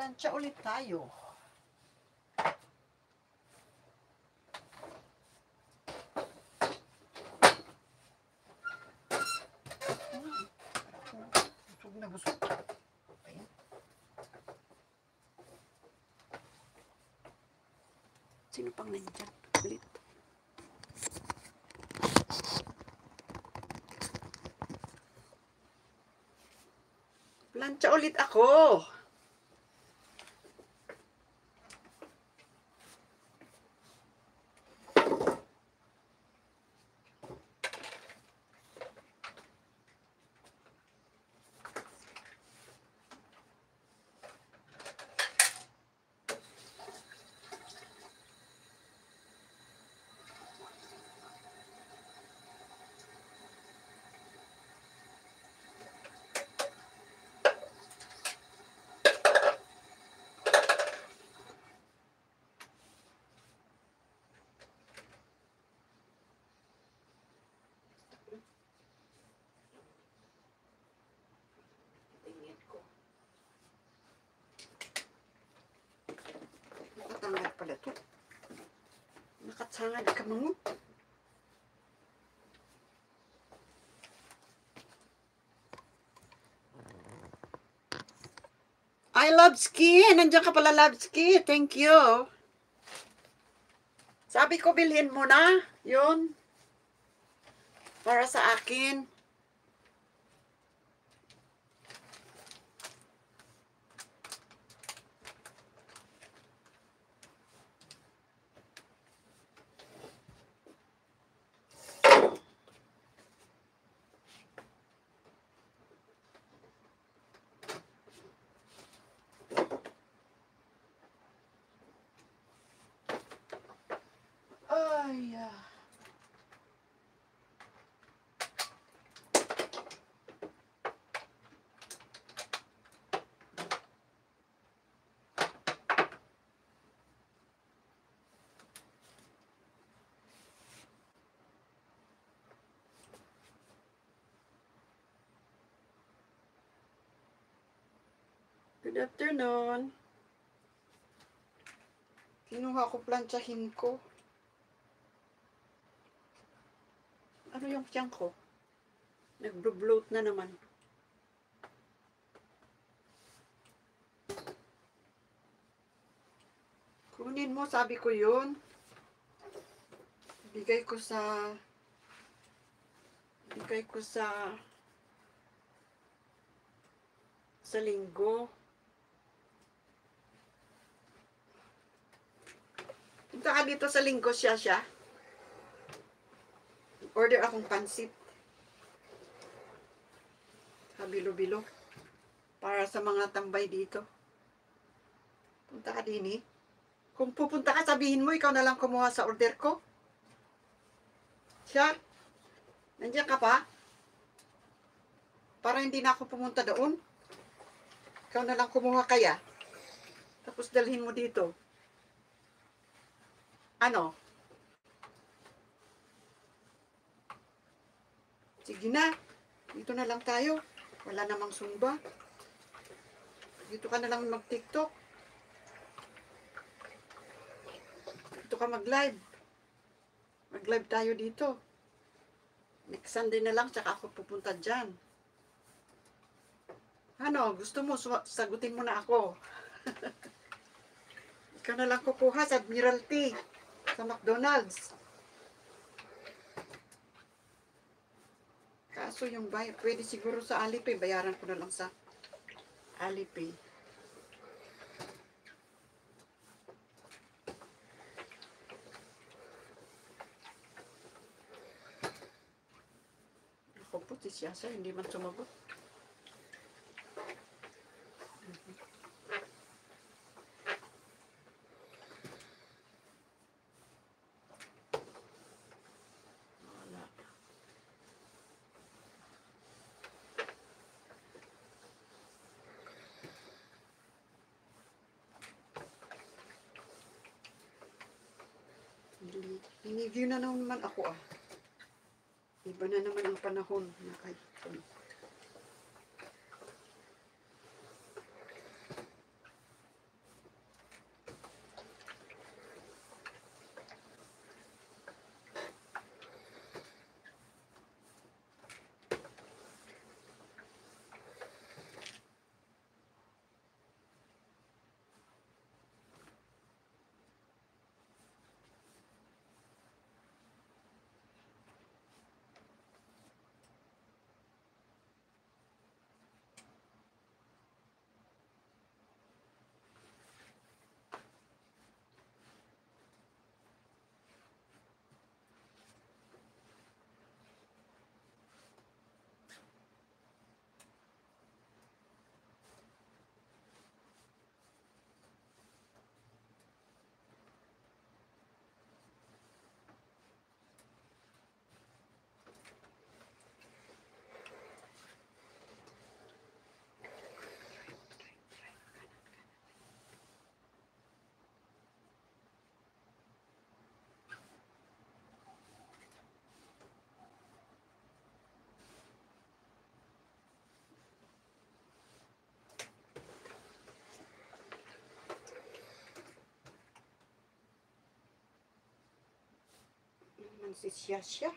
Plancha ulit tayo. Busog na busog. Ayan. Sino pang nandyan? Ulit. Plancha ulit ako. Tingin ko. Nakatanggal pala to. Nakatsangad ka mo. I love ski. Nandiyan ka pala, love ski. Thank you. Sabi ko, bilhin mo na. Yun. Para sa akin. Ay, ah. Afternoon. Kinuha ko plantsahin ko. Ano yung tiyan ko? Nag-bloat na naman. Kunin mo, sabi ko yun. Bigay ko sa... Bigay ko sa... Sa linggo. Punta ka dito sa linggo siya siya. Order akong pansit. Sa bilo-bilo. Para sa mga tambay dito. Punta ka din eh. Kung pupunta ka, sabihin mo, ikaw na lang kumuha sa order ko. Siya, nandiyan ka pa? Para hindi na ako pumunta doon. Ikaw na lang kumuha kaya. Tapos dalhin mo dito. Ano? Sige na. Dito na lang tayo. Wala namang sumba. Dito ka na lang mag-tiktok. Dito ka mag-live. Mag-live tayo dito. Next Sunday na lang, tsaka ako pupunta dyan. Ano, gusto mo, sagutin mo na ako. *laughs* Ikaw na lang kukuha sa Admiralty, sa McDonald's. Kaso yung bay, pwede siguro sa Alipay, bayaran ko na lang sa Alipay. Ako po, si Siyasa, hindi man sumagot. Wala. Hindi- Hinigil na naman ako ah. Iba na naman ang panahon na ay, si Siya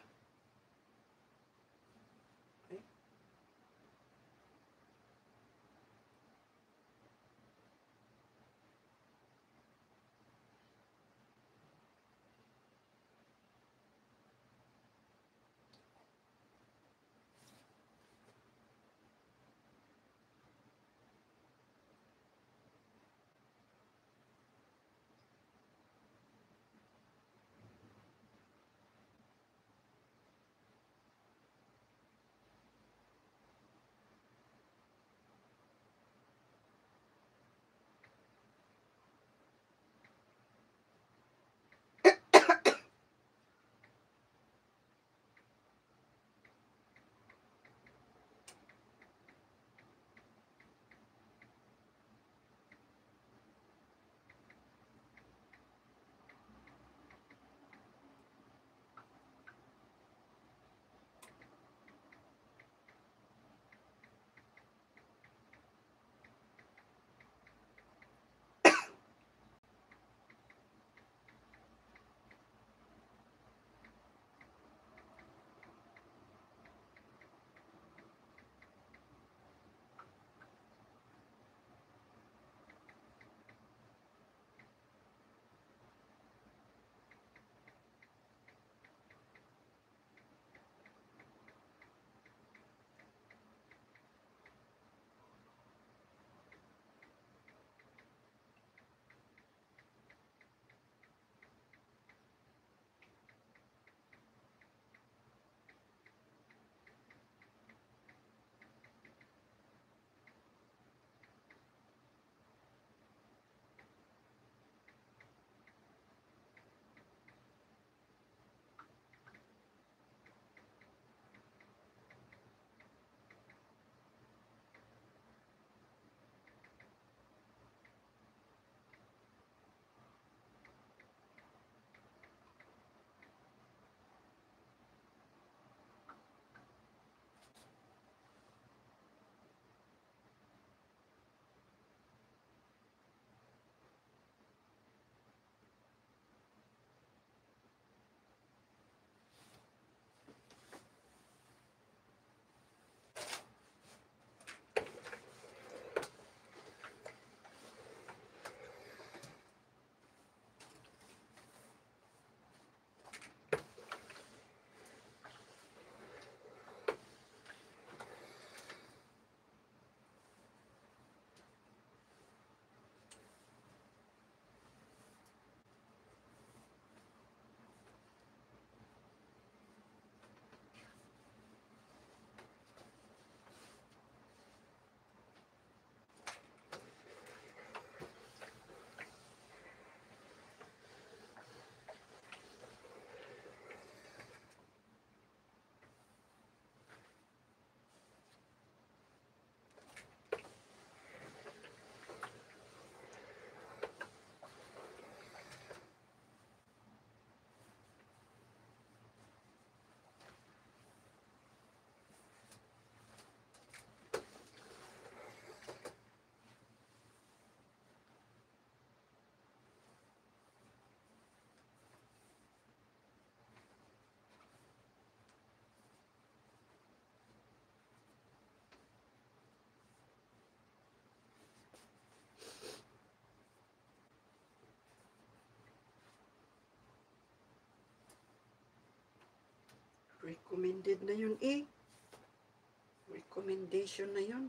Recommended na yun eh. Recommendation na yun.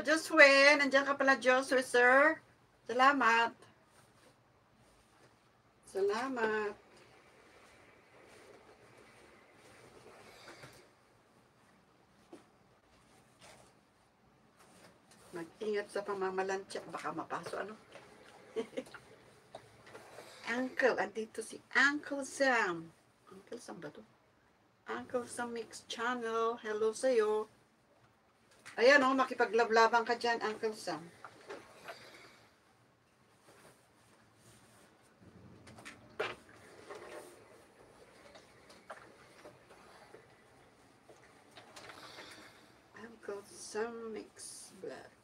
Hello, Josue. Nandiyan ka pala, Josue, sir. Salamat. Salamat. Mag-ingat sa pamamalansya. Baka mapaso, ano? *laughs* Uncle, andito si Uncle Sam. Uncle Sam ba to? Uncle sa Mix Channel. Hello sa'yo. Ayan oh, makipaglablabang ka dyan, Uncle Sam. Uncle Sam Mix Vlog.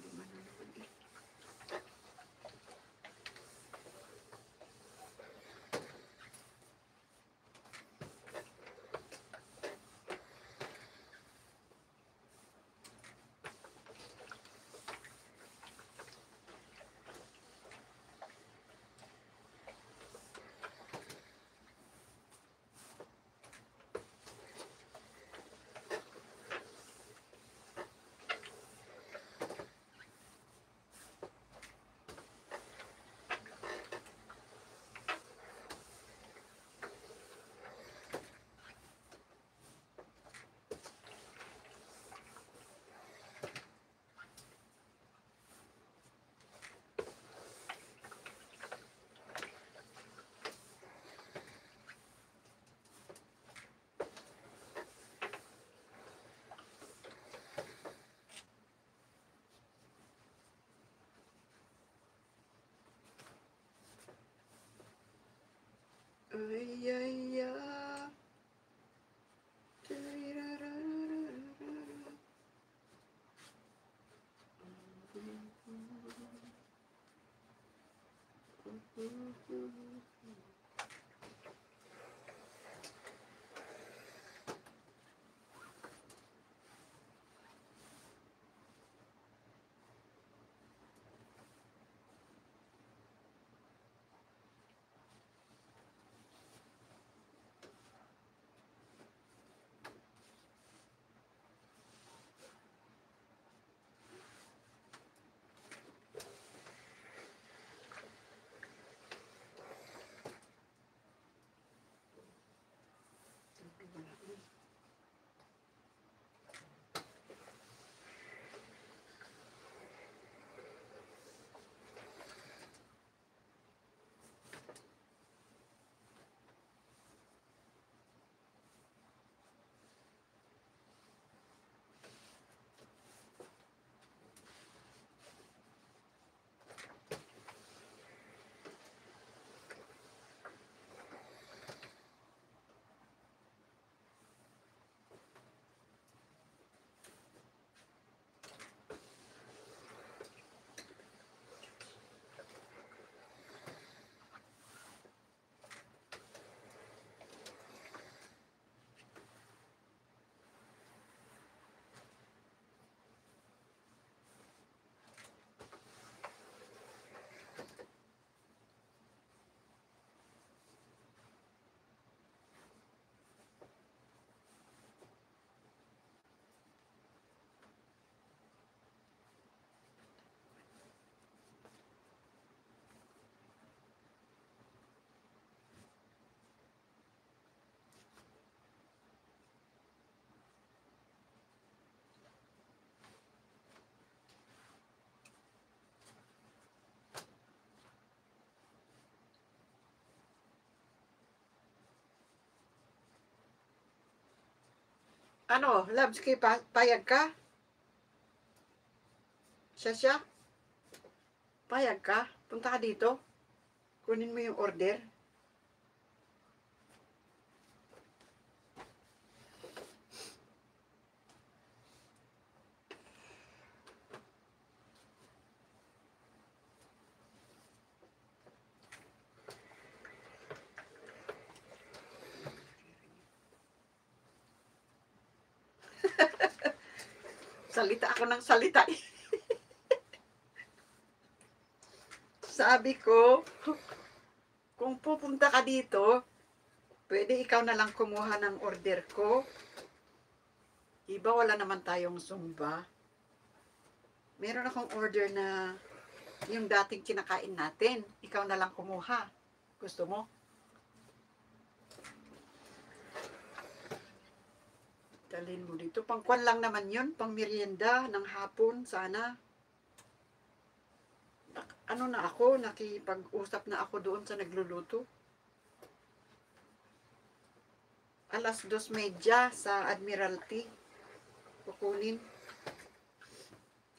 Lima na naman eh. Ay, Ano, Labski, pa payag ka? Siya siya? Payag ka? Punta ka dito? Kunin mo yung order. Salita ako ng salita. *laughs* sabi ko, kung pupunta ka dito, pwede ikaw na lang kumuha ng order ko. Iba wala naman tayong Zumba. Meron akong order na yung dating kinakain natin. Ikaw na lang kumuha. Gusto mo? Dalhin mo dito. Pangkwan lang naman yun. Pang merienda ng hapon. Sana. Ano na ako? Nakipag-usap na ako doon sa nagluluto. Alas dos medya sa Admiralty. Kukunin.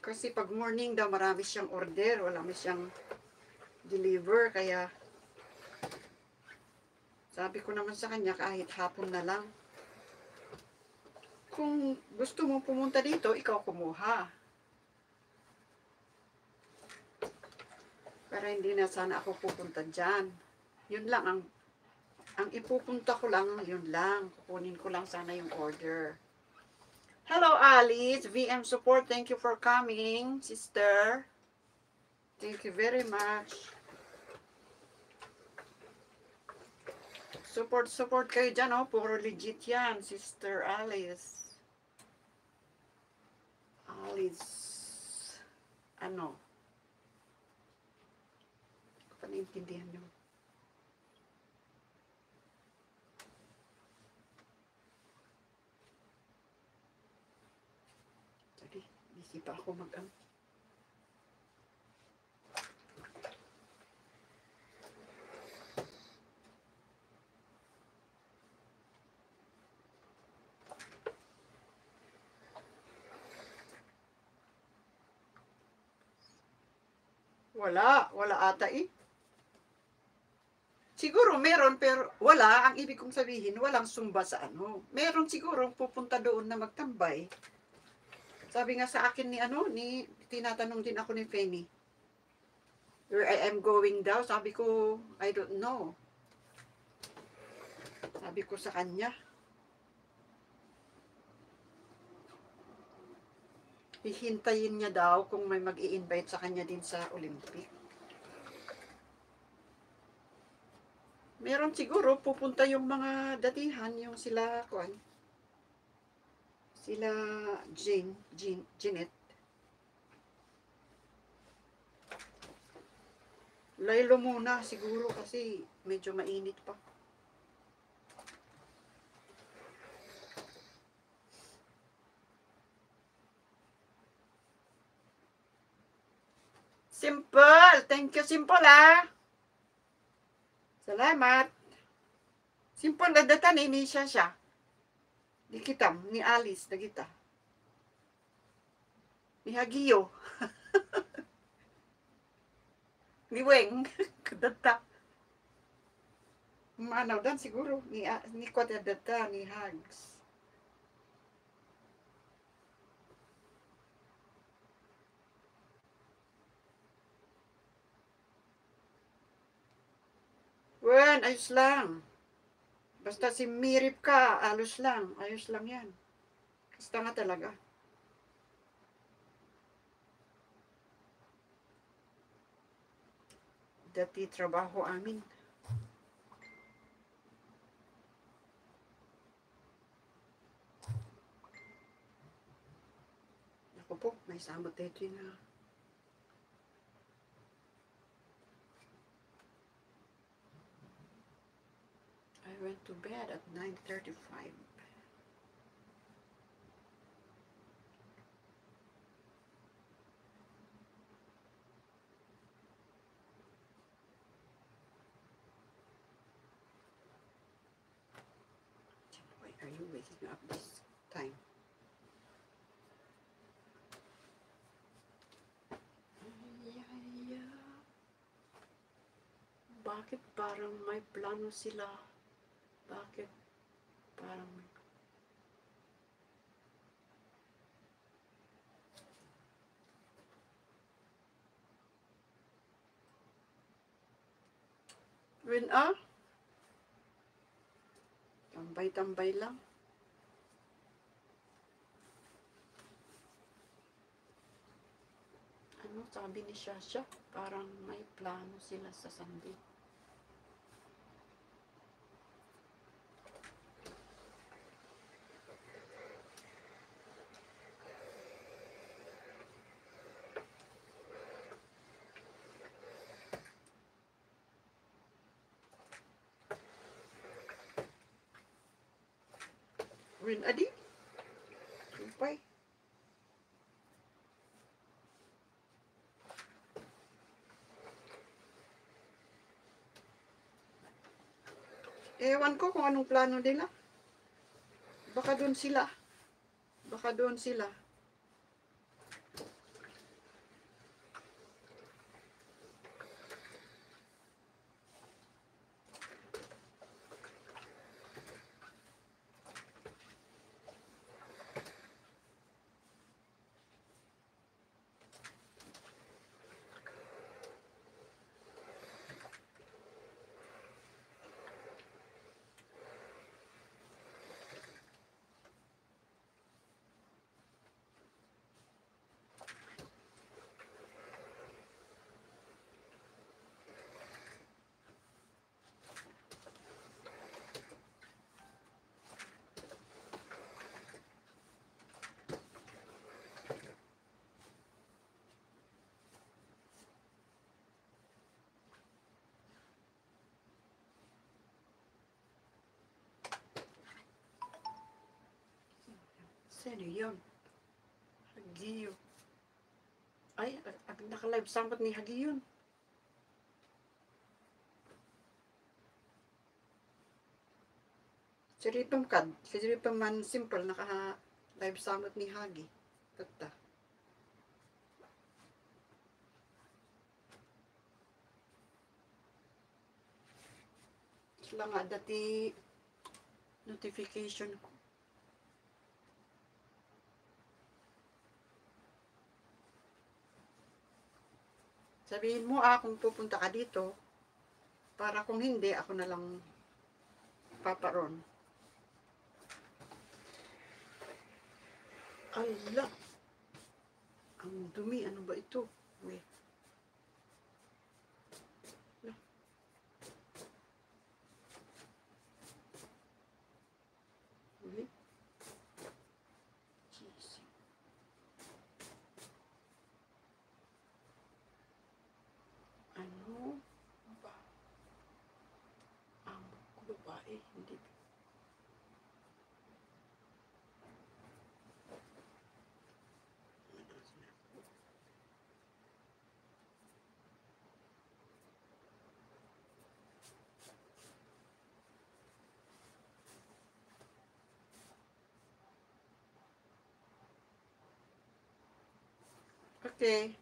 Kasi pag morning daw marami siyang order. Wala mo siyang deliver. Kaya sabi ko naman sa kanya kahit hapon na lang. Kung gusto mo pumunta dito, ikaw kumuha. Para hindi na sana ako pupunta dyan. Yun lang ang ang ipupunta ko lang, yun lang. Kukunin ko lang sana yung order. Hello, Alice. VM support. Thank you for coming, sister. Thank you very much. Support, support kayo dyan, oh. Puro legit yan, Sister Alice. Alice. Ano? Hindi ko pa naintindihan yun. Busy pa ako mag Wala, wala ata eh. Siguro meron pero wala, ang ibig kong sabihin, walang sumba sa ano. Meron siguro pupunta doon na magtambay. Sabi nga sa akin ni ano, ni tinatanong din ako ni Fanny. Where I am going daw, sabi ko, I don't know. Sabi ko sa kanya. Hihintayin niya daw kung may mag invite sa kanya din sa Olympic. Meron siguro pupunta yung mga datihan, yung sila, kuan, sila Jane, Jean, Jeanette. Laylo muna siguro kasi medyo mainit pa. Simple! Thank you, Simple ah! Salamat! Simple na data ni ni siya. Di kita, ni Alice, na kita. Ni Hagiyo. *laughs* ni Weng. *laughs* Kadata. Manaw dan siguro. Ni, ah, ni Kwata data, ni Hags. Wen, ayos lang. Basta si Mirip ka, alos lang. Ayos lang yan. Basta nga talaga. Dati trabaho amin. Ako po, may samot dito na. Went to bed at 9.35. Why are you waking up this time? Bakit parang may plano sila? Bakit parang may... Win ah? Tambay-tambay lang. Ano sabi ni Shasha, parang may plano sila sa Sunday. Rin adi. Sumpay. Ewan ko kung anong plano nila. Baka doon sila. Baka doon sila. Sino yun? Hagiyo. Ay, ang naka-live sampat ni Hagiyon. Si Ripam Kad, si Man Simple, naka-live sampat ni Hagi. Tata. Sila nga dati notification ko. Sabihin mo ah kung pupunta ka dito para kung hindi ako na lang paparon. Ala! Ang dumi. Ano ba ito? Wait. OK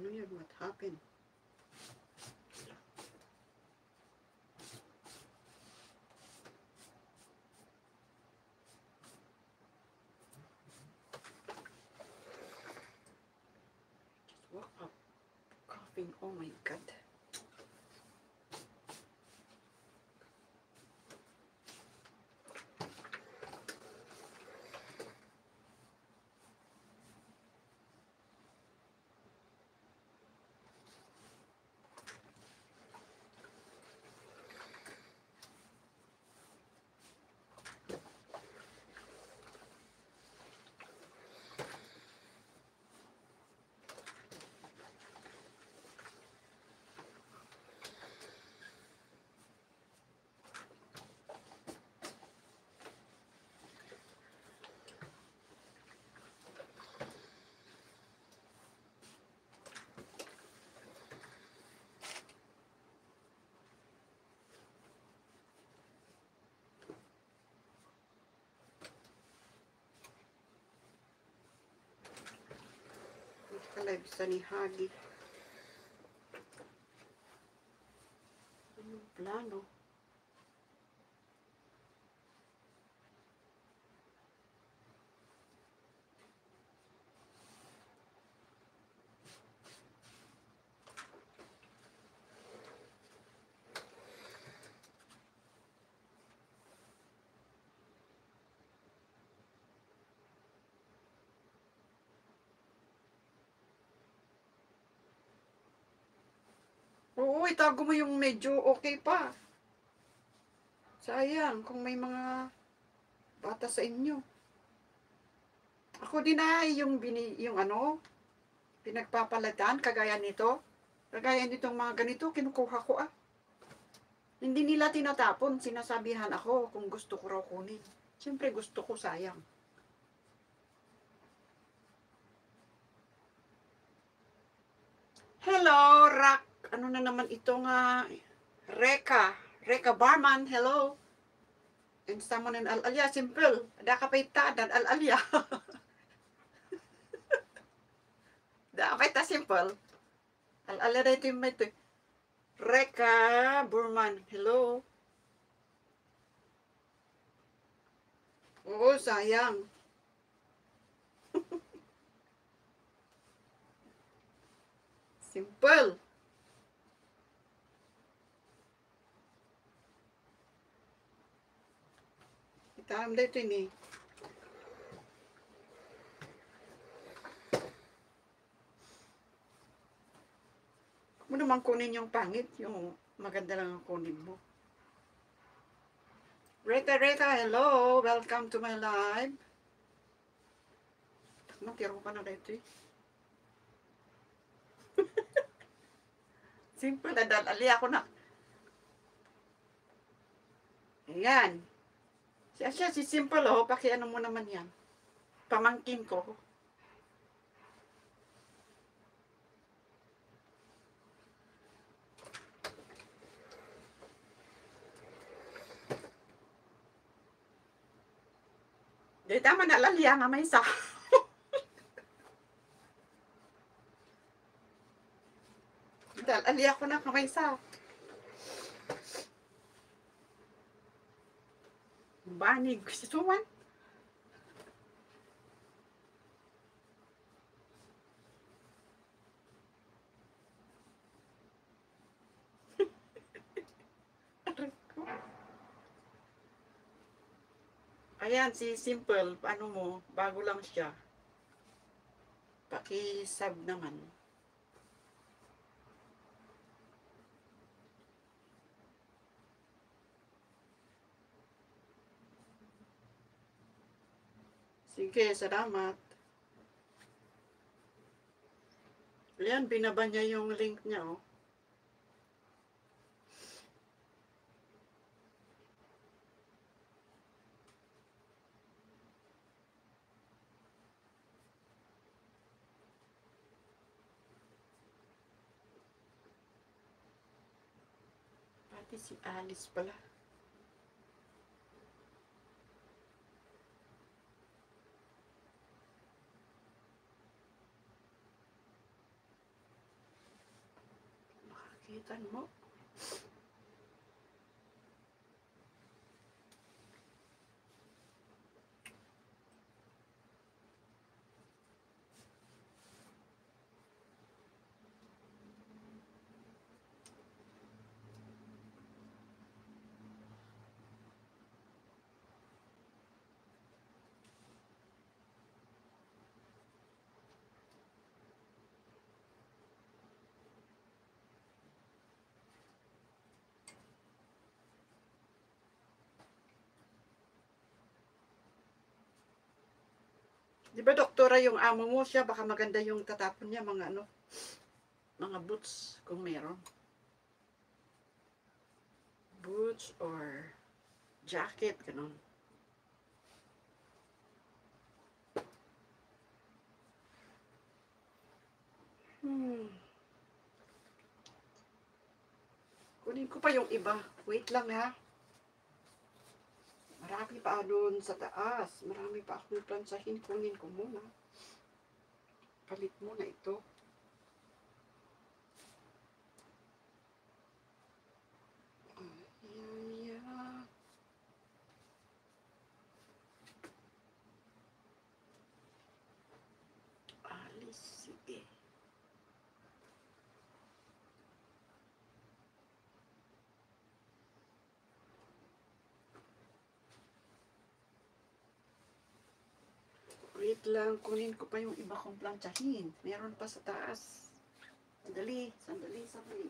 Ano yun? What happened? Just woke up coughing. Oh my god. i Hello, Sunny Hoggy. Itago mo yung medyo okay pa. Sayang kung may mga bata sa inyo. Ako din ay yung bini, yung ano, pinagpapalatan kagaya nito. Kagaya nitong mga ganito, kinukuha ko ah. Hindi nila tinatapon, sinasabihan ako kung gusto ko raw kunin. Siyempre gusto ko, sayang. Hello, Rak. Ano na naman ito nga? Reka. Reka Barman, hello. And someone in Al-Alia, simple. Da ka pa'y ta, dan Al-Alia. da *laughs* ka pa'y ta, simple. Al-Alia na ito yung may. Reka Burman, hello. Oo, sayang. *laughs* Simple. Itaam dito ini. Mo naman kunin yung pangit, yung maganda lang ang kunin mo. Reka, Reka, hello! Welcome to my live. Matiro ka na dito eh. *laughs* Simple na dalali ako na. Ayan. Siya si Simple oh. Pakiano mo naman yan. Pamangkin ko. Di tama na laliya nga may isa. *laughs* Dahil ali ako na kamay sa. Banig. Gusto man. *laughs* Ayan, si Simple, ano mo, bago lang siya. Paki-sub naman. Sige, salamat. Ayan, binaba niya yung link niya, oh. Pati si Alice pala. Makakita mo. Di ba doktora yung amo mo siya, baka maganda yung tatapon niya, mga ano, mga boots, kung meron. Boots or jacket, ganun. Hmm. Kunin ko pa yung iba. Wait lang ha. Marami pa doon sa taas. Marami pa akong plansahin. Kunin ko muna. Palit muna ito. Wait lang, kunin ko pa yung iba kong plantsahin. Meron pa sa taas. Sandali, sandali, sandali.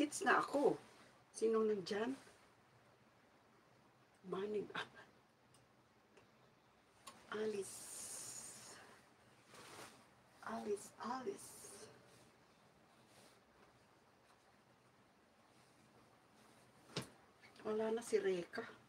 Nagtits na ako. Sinong nandyan? Manig. Ah. Alice. Alice, Alice. Wala na si Reka.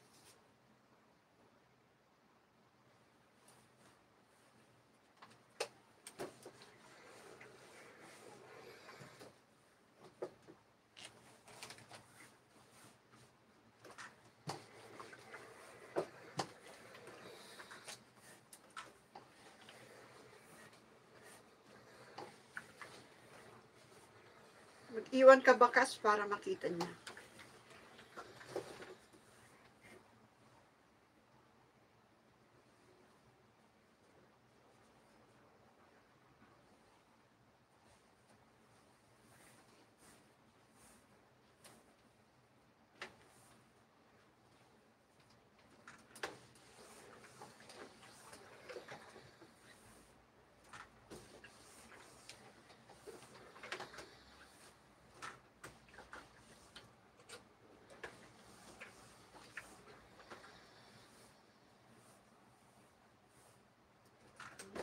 Mag-iwan ka bakas para makita niya.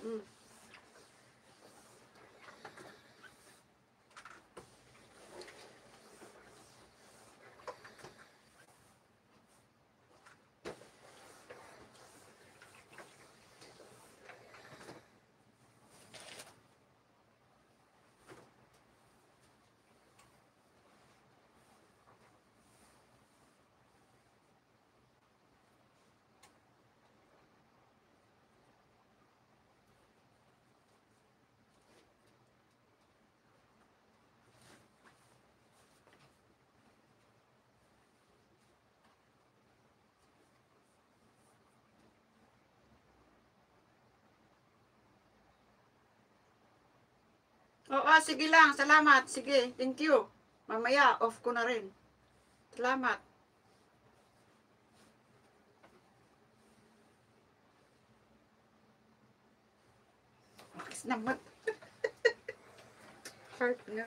Mm. Oo, sige lang. Salamat. Sige, thank you. Mamaya, off ko na rin. Salamat. Bakit naman? Heart nga.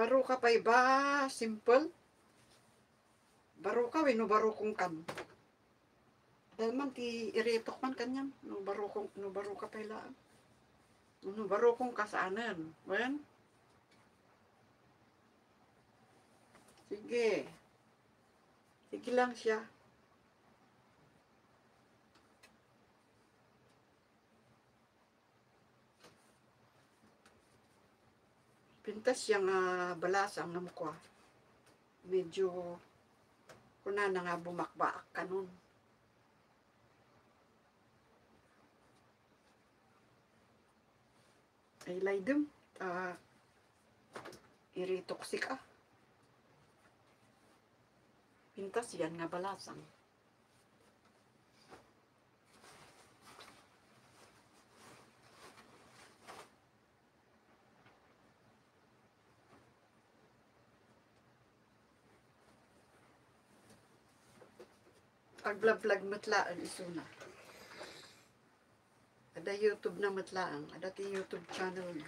Baro ka pa iba, simple. Baro ka, wino baro kong kan. Dahil man ti iritok man kanyang, no baro kong, no baro ka pa ila. No baro kong kasaanan. Wen? Sige. Sige lang siya. Pintas siyang uh, balasang na mukha. Medyo kuna na nga bumakbaak ka nun. Ay laydem. Uh, iri toxic ah. Pintas yan nga balasang. Pag-vlog matlaan isuna. Ada YouTube na matlaang. Ada ti YouTube channel na.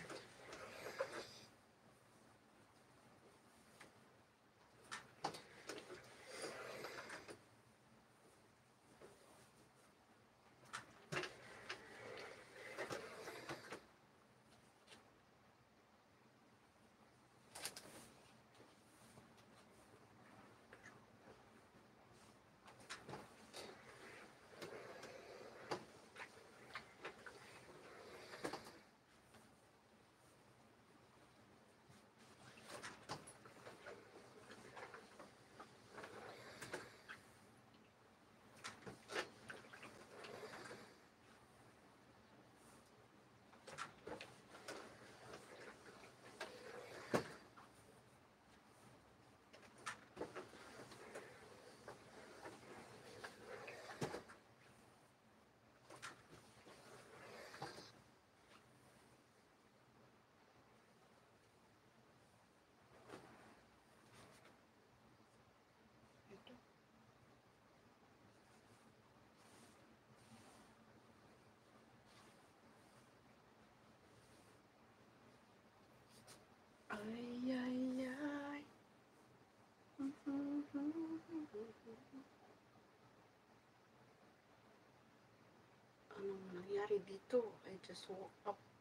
Ay, ay, ay. Anong nangyari dito? I just woke up.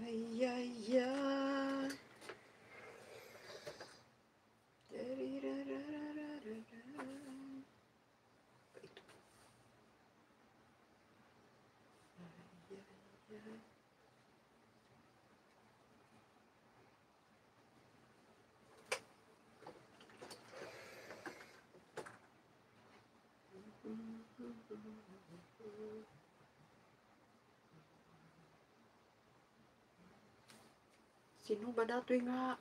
Ay, ay, ay. Darirararararara. Ito. Ay, ay, ay. Sino ba datoy nga?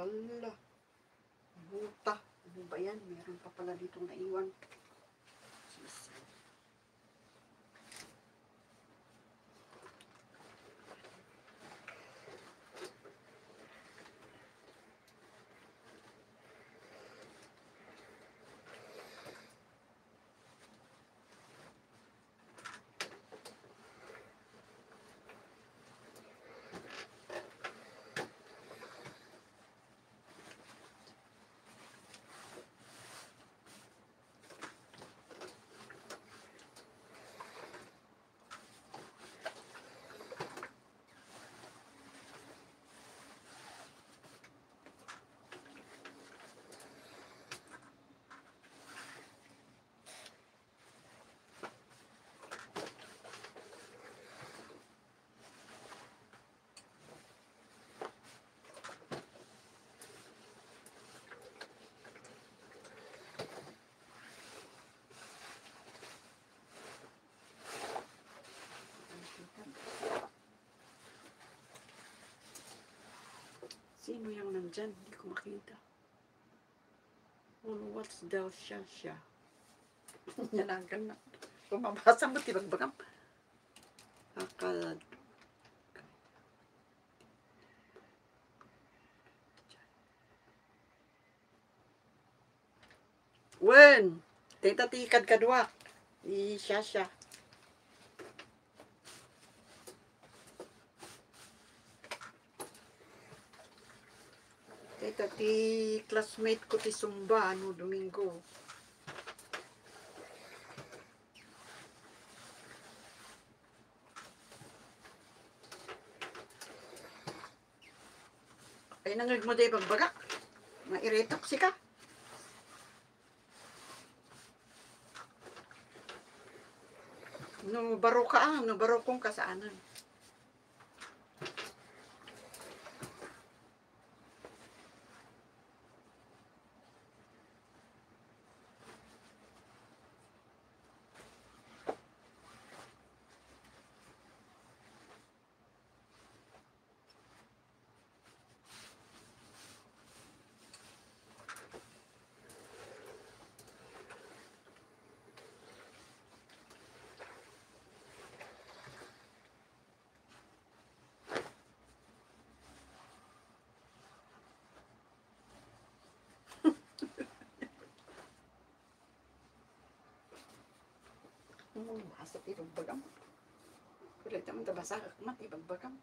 Ala. Buta. Ano ba yan? Meron pa pala ditong naiwan. Sino yung nandyan? Hindi ko makita. Oh, what's the siya siya? *laughs* Nalagan na. Pumabasa mo, tibagbagam. Akala. Wen! Tita tikad kadwa. I siya siya. Tita ti classmate ko ti Sumba ano Domingo. Ay nangag mo day bagbagak. Mairetok si ka. No baro ka ah, no baro kong kasaanan. Hmm, asap ibagbagam. Kulit naman tabasa mat ibagbagam.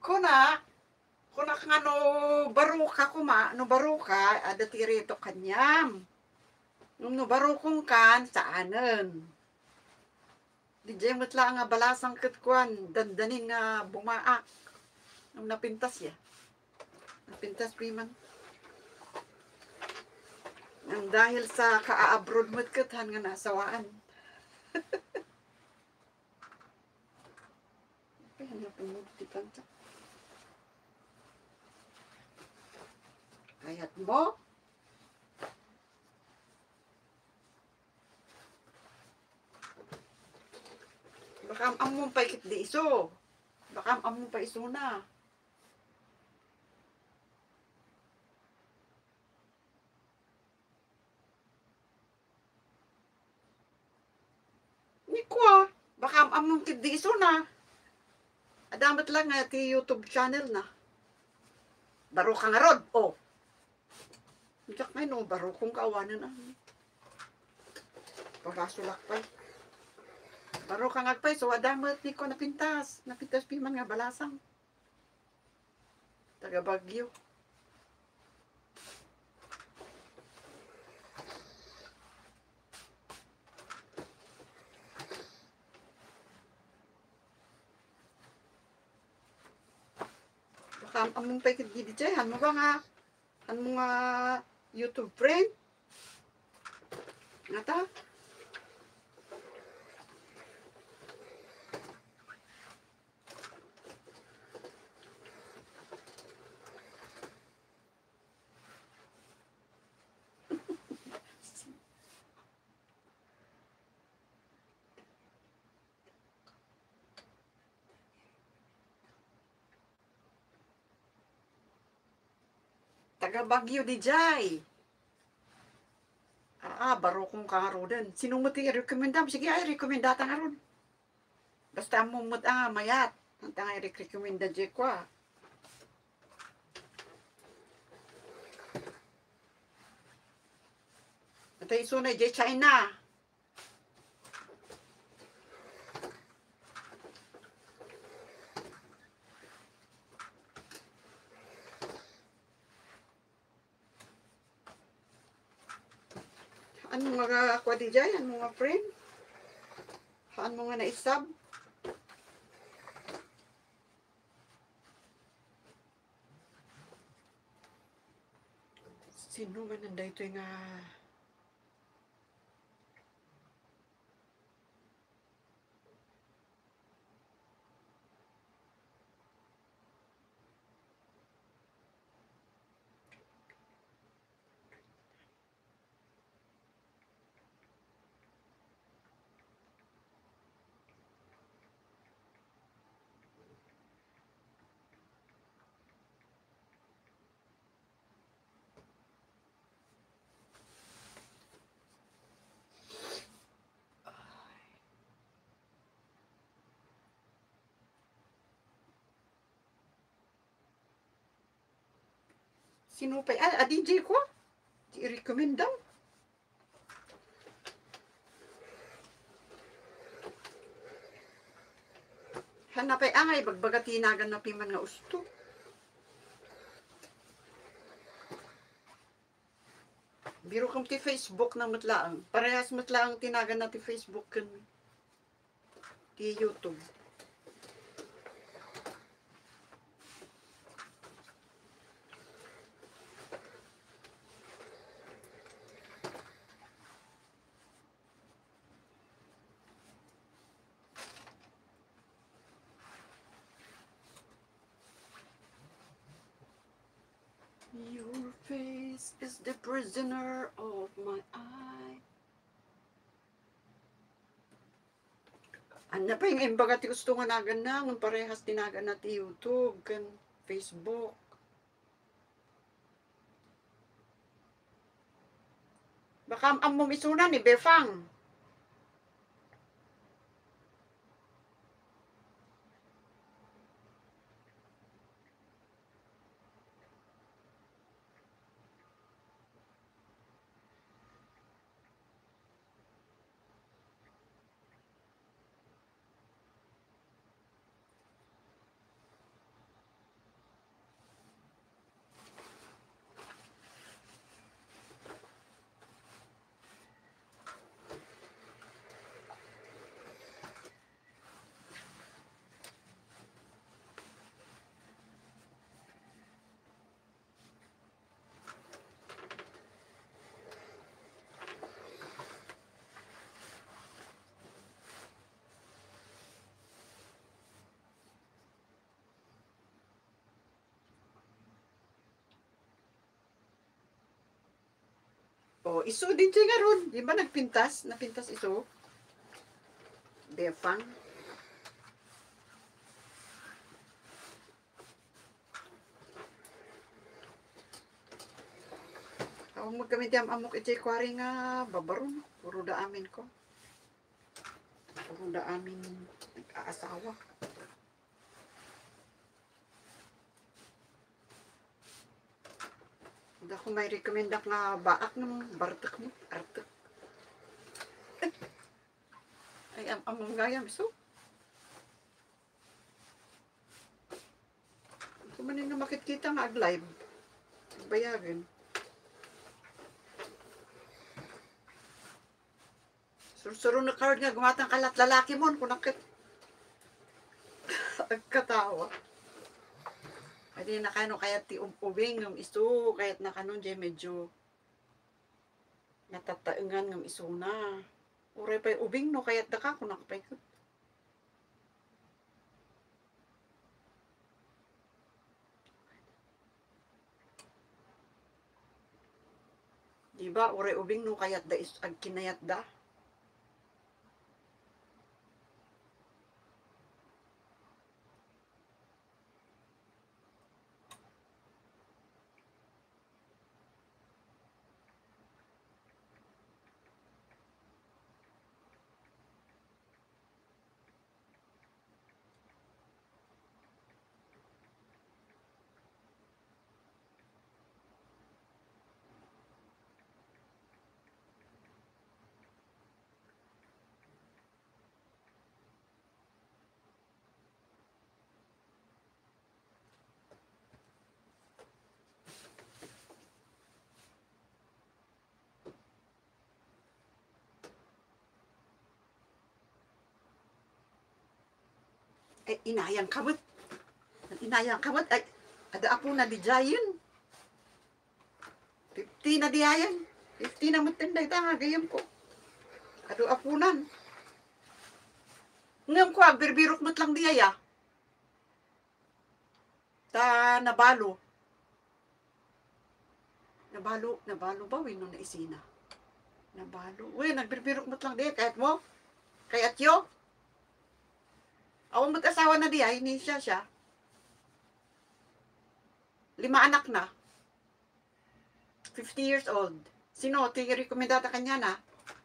Kuna, kuna nga no baruka kuma, no baruka, ada tirito kanyam. Nung no barukong kan, saanen. Di matla nga balasang katkuan, dandanin nga bumaak. Nung napintas ya. Napintas piman. Ang dahil sa ka-abroad mo't kathan nga nasawaan. *laughs* Ay, ano pumugti kanta. Kayat mo, Baka among pa ikit di iso. Baka among pa iso na. Ni ko Baka among kit di iso na. Adamat lang nga ti YouTube channel na. Baro ka nga rod. Oh. Diyak nga no, baro kong kawanan na. Pagasulak pa. Baro ka ngagpay, so adamat ni ko napintas. Napintas piman nga balasang. Taga Bagyo. Baka among pa ikit gidi chay, han mo ba nga, han mo nga YouTube friend? Nga ta? Taga Baguio di Jay. Ah, ah, baro kong kangaro din. Sino mo ti recommendam? Sige ay rekomendata nga ron. Basta mo ah, mayat. Ang tanga i-recommenda di ko ah. At ay sunay di China. Ano mga kwadijay? Ano mga friend? Ano mga naisab? Sino man ang dayto nga Sino pa? Ah, ah, DJ ko? I-recommend daw. Hanapay angay, bagbaga tinagan na piman nga usto. Biro kang ti Facebook na matlaang. Parehas matlaang tinagan na ti Facebook kan ti YouTube. Your face is the prisoner of my eye. Ano pa yung imbaga ti gusto nga nagan na, ng parehas tinagan na ti YouTube, kan Facebook. Baka ang mong isuna ni Befang. Oh, iso din siya nga ron. Di ba nagpintas? Napintas iso? Befang. Ako mo kami diyam amok iti kwari nga babaron. Puro da amin ko. Puro da amin nag-aasawa. Hindi ako may recommend nga baak ng bartak mo. Artak. Ay, am among gayam. So, man nga makikita nga ag-live, bayagan. Sursuro na card nga gumatang kalat lalaki mo kung nakit. *laughs* Agkatawa. Adi na kano kaya ti ubing ng isu kahit na kanon jay medyo natataengan ng isu na. Uray pa ubing no kayat da ka kunak pa ko. Diba, uray ubing no kayat da is ag kinayat da. Ay, inayang kamot. Inayang kamot. Ay, ada apo na di jayon. 50 na di ayan. 50 na matinday ta, gayam ko. Ado apunan. Ngayon ko, birbirok mo't lang di aya. Ta nabalo. Nabalo, nabalo ba? Wino na isina. Nabalo. Uy, nagbirbirok mo't lang di. Kahit mo? Kayat yo? Awang mag-asawa na di ay, ni siya siya. Lima anak na. 50 years old. Sino, ti rekomendata kanya na?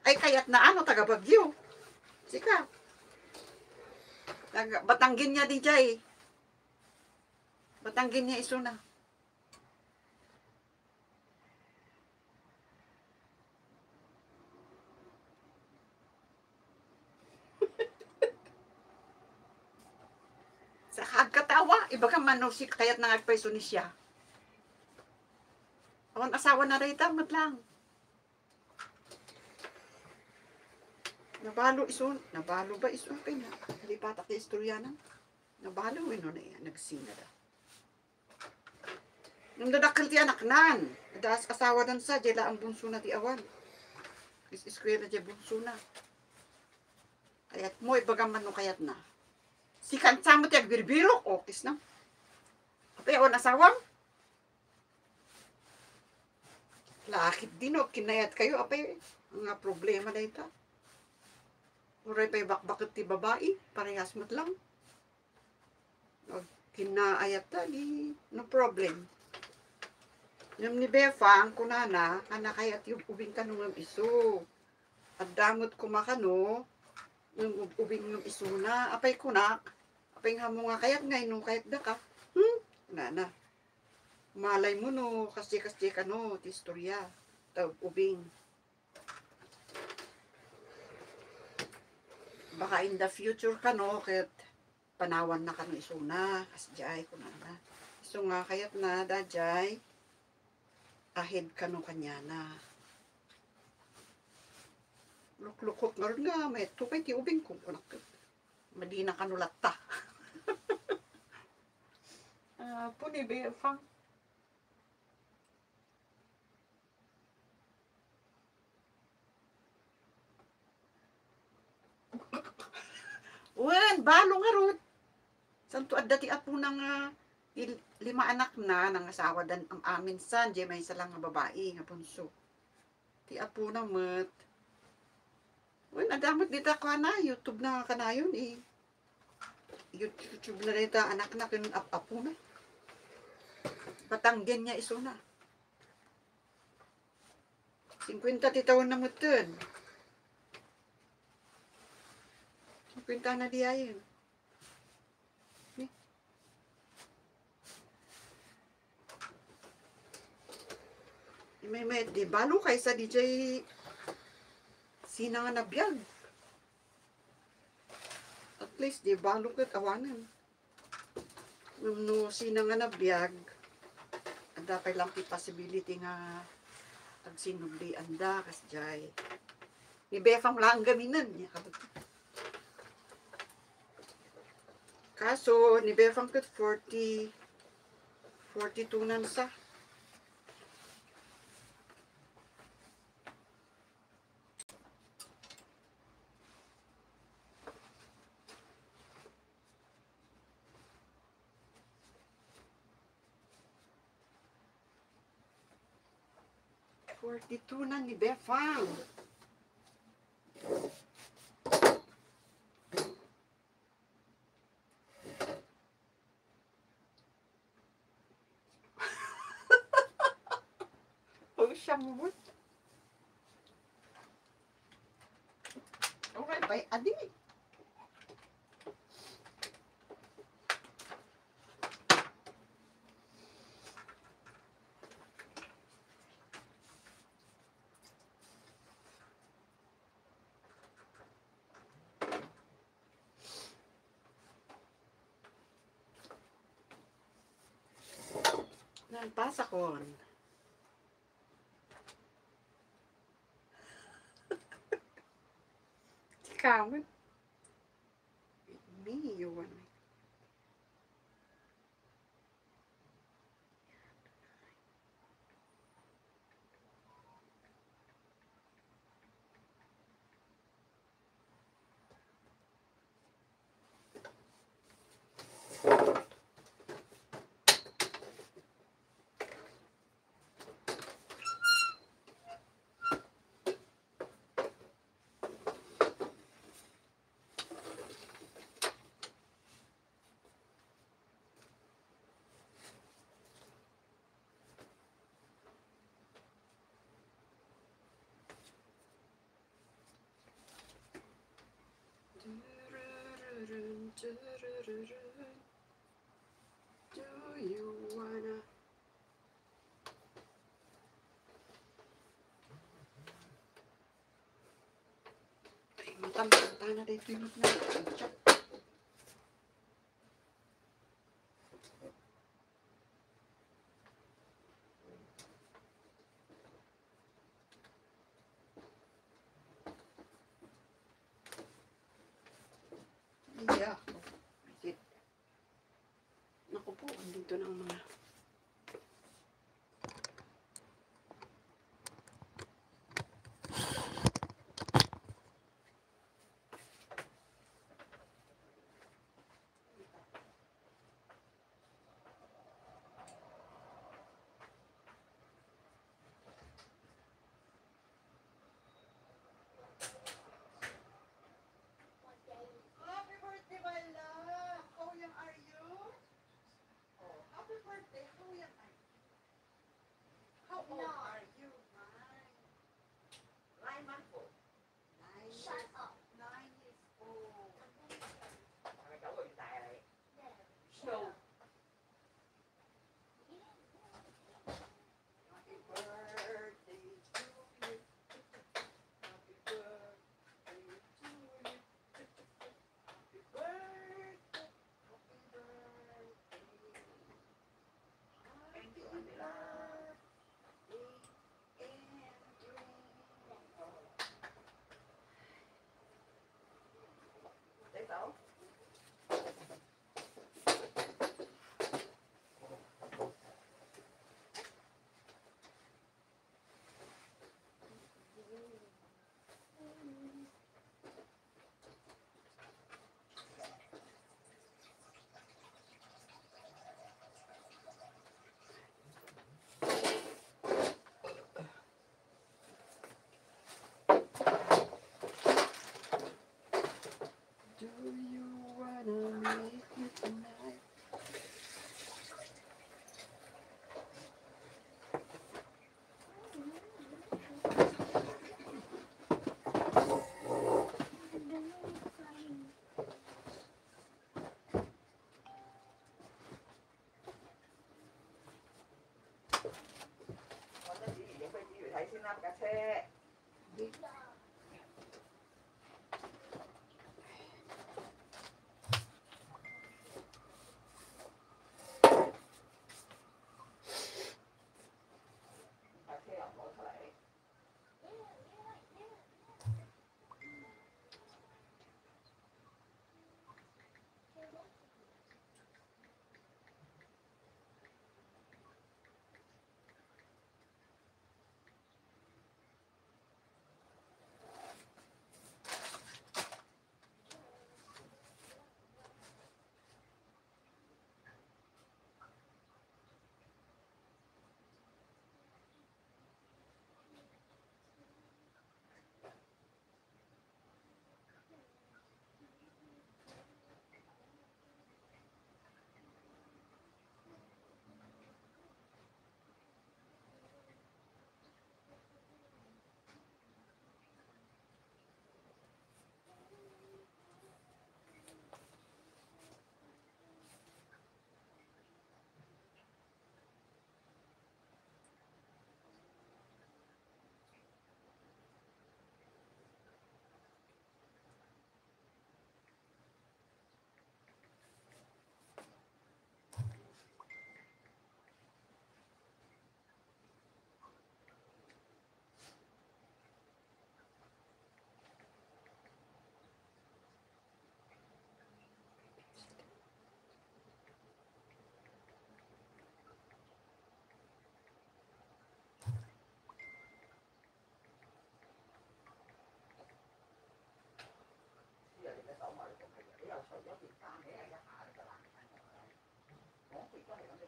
Ay, kayat na ano, taga Bagyo. Sika. Taga, Batanggin niya di jay. Batanggin niya iso na. Sa kagkatawa, iba ka manusik kayat nangagpaiso ni siya. Awan asawa na rin tamat lang. Nabalo iso, nabalo ba iso kay na? Hindi pa taki istorya na. Nabalo ino na yan, nagsina da. Nung dadakil ti anak nan, daas asawa dan sa, jela ang bunso na ti awan. Is iskwela di bunso na. Kayat mo, ibagaman no kayat na. Si kansa mo ti agbirbiro, okis na. Apay awan asawang. Lakit din o, kinayat kayo, apay, nga problema na ita. Uray pa'y bakbakit ti babae, parehas mo't lang. O, kinaayat ta, di, no problem. Yung ni Befa, ang kunana, anak kayat yung ubing ka nung iso. At damot kumakano, yung ubing ng iso na, apay kunak, nga mo nga kayat ngay nung kayat da ka, hmm, nana. Malay mo no, kasi kasi ka no, ti istorya, tawag ubing. baka in the future ka no, kahit panawan na ka no isuna, kasjay ko na na. So nga, kayat na, dajay, ahead ka no kanya na. Luklukok nga rin nga, may tukay ti ubing kong kunak. Madina ka *laughs* latta. Ah, puni be, fang. Wen, balo nga rod. Santo at dati apo nang ah, il- lima anak na nang asawa dan ang amin san, di may isa lang nga babae nga punso. Ti apo na met. Wen, adamot dita ko na, YouTube na kanayon eh. YouTube na dita anak na kinun ap apo na. Patanggen niya iso na. 50 ti taon na mutin. 50 na di ayon. Ni. May may di balo kay sa DJ sina nga nabiyag. At least di balo kat awanan. No sina nga nabiyag, anda kay lang possibility nga ag sinubli anda kas jay. Ni Befang lang gaminan niya. Kaso, ni Befang kat 40, 42 nan sa. Forty-two na ni Befang. Oh, siya mo. Okay, bay, adi. Nagpasa ko. Do you wanna? Ay, matang-tanta na. Oh, andito na ang mga No. you wanna make me tonight? cuando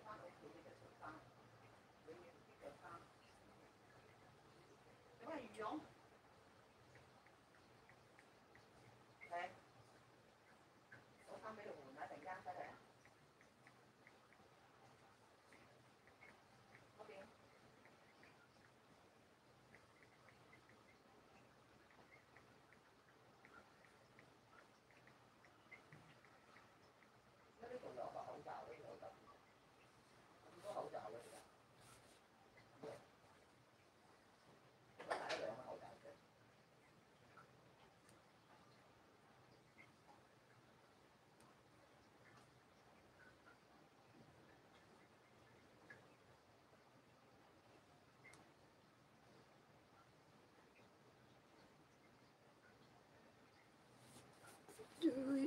victory.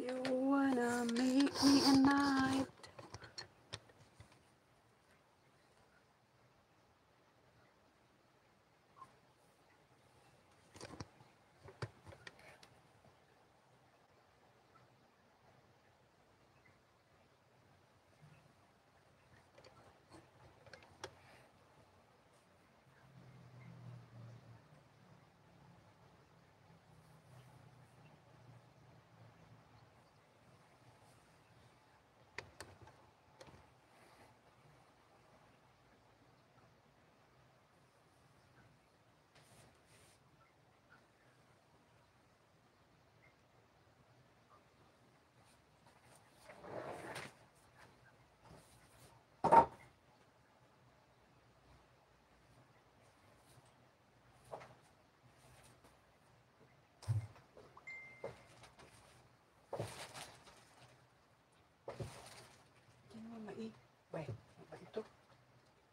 Bay, ba ito?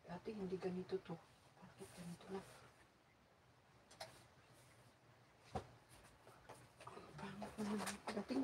Dati hindi ganito to. Bakit ganito na? Ang pangit naman dating.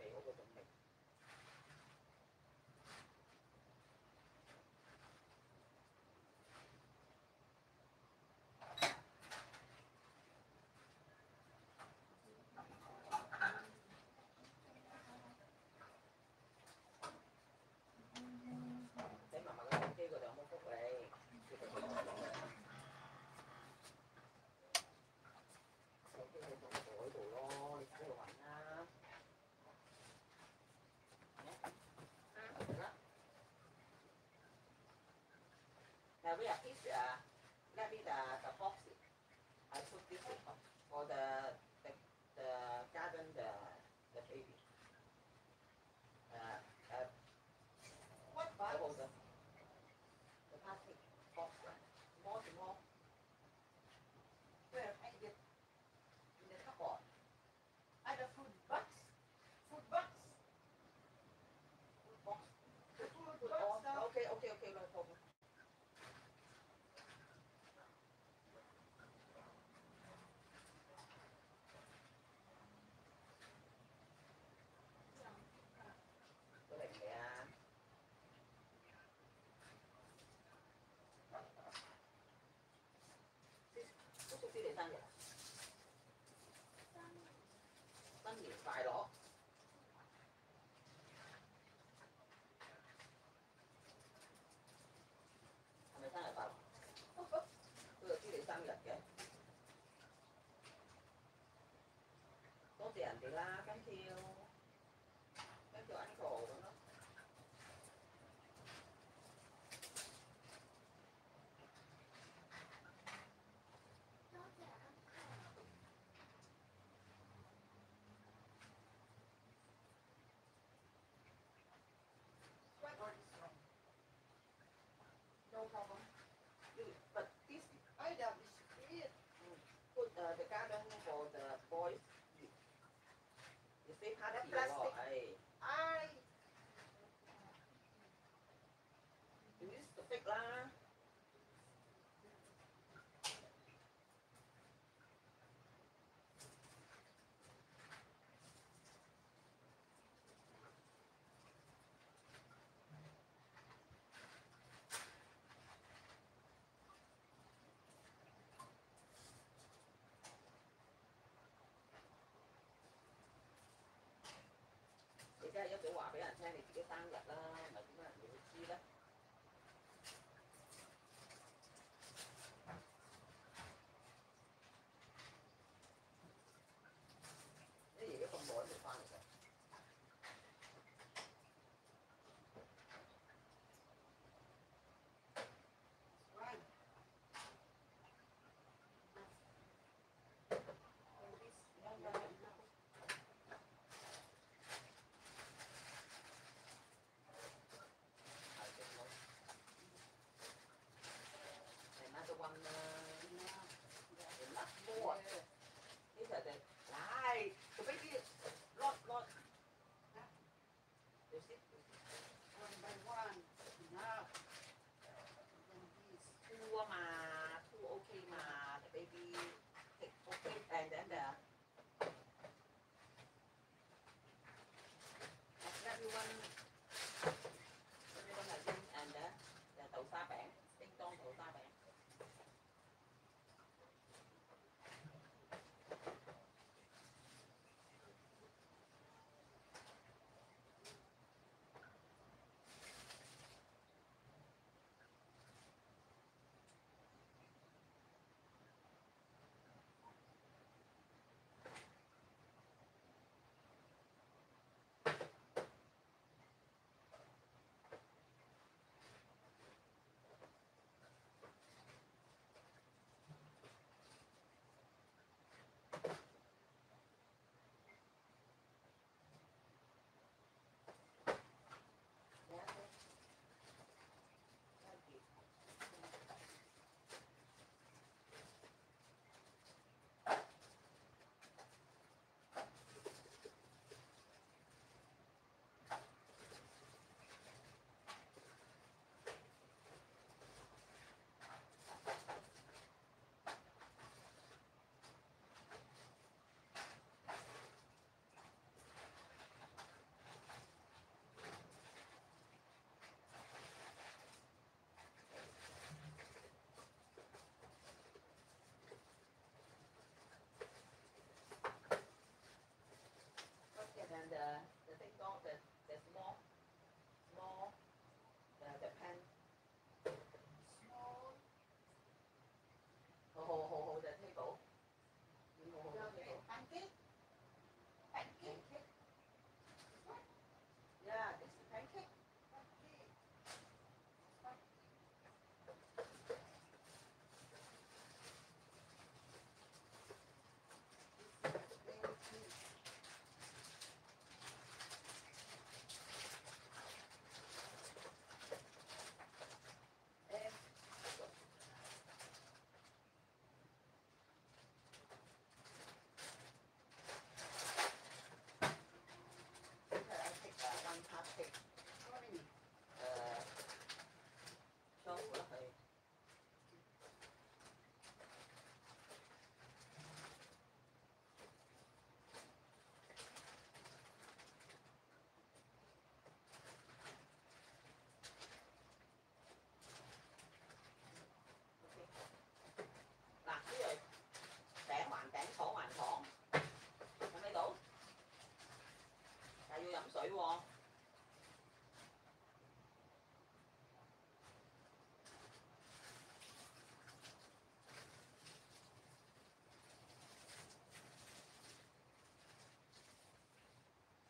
we have this uh, let me the box. I put this for the tiền thì la cái thiêu. Cái chỗ ăn khổ của nó. Uh, the garden for the boys. Babe, hanap plastic. Ay. Ay. Hindi, tupik lang. 就逼啦。你梗係一早話俾人聽你自己生日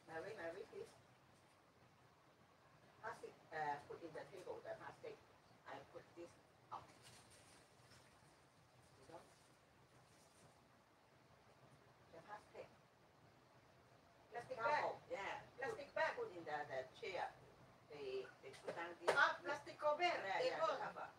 Mary, Mary, please. Pass it, uh, put in the table. plastik cover ya. Iya, iya.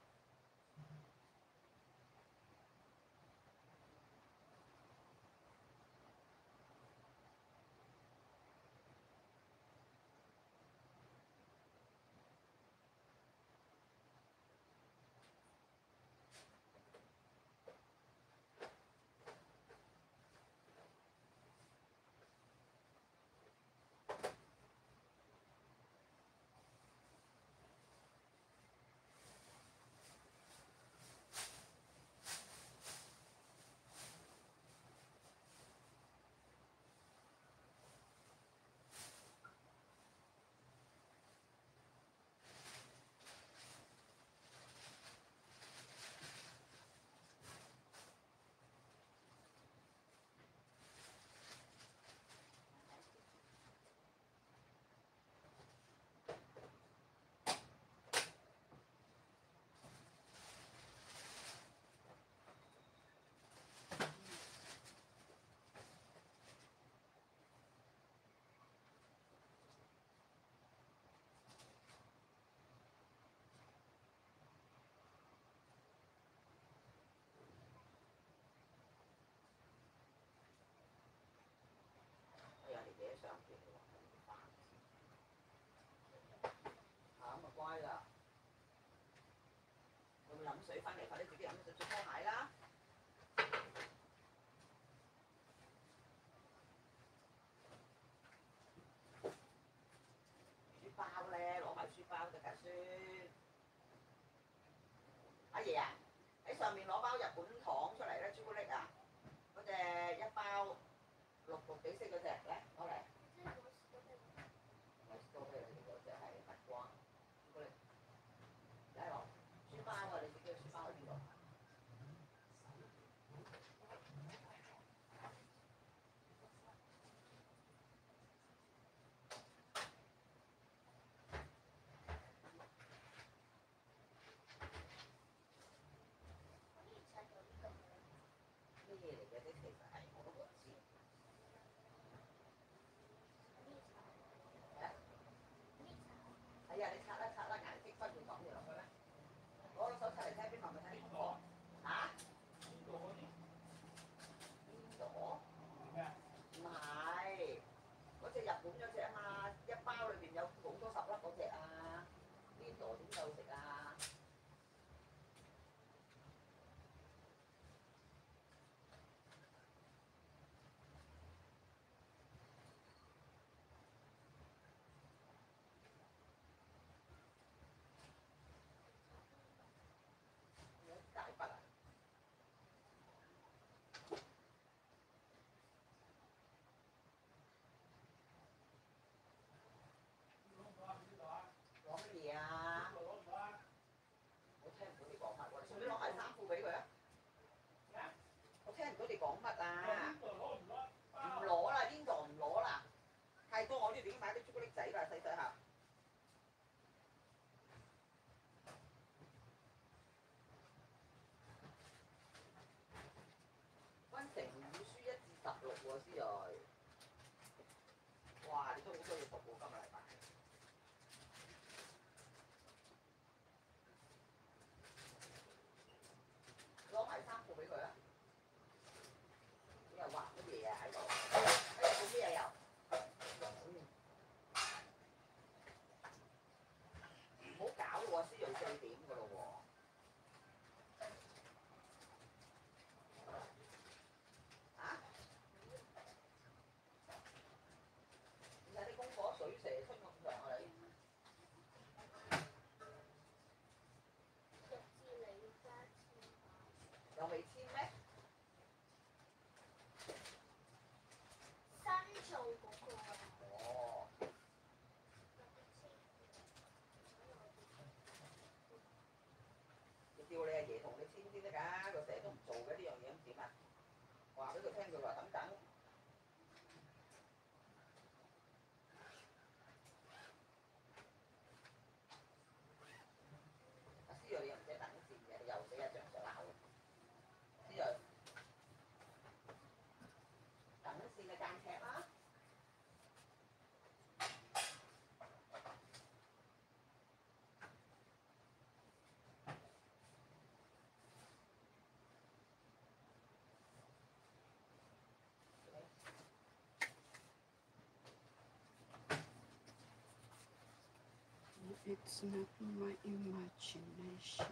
翻嚟快，啲自己飲就穿拖鞋啦。書包咧，攞埋書包嘅架書。阿爺啊，喺上面攞包日本糖出嚟咧，朱古力啊，嗰只一包，六六幾色嗰只。closing. It's not my imagination.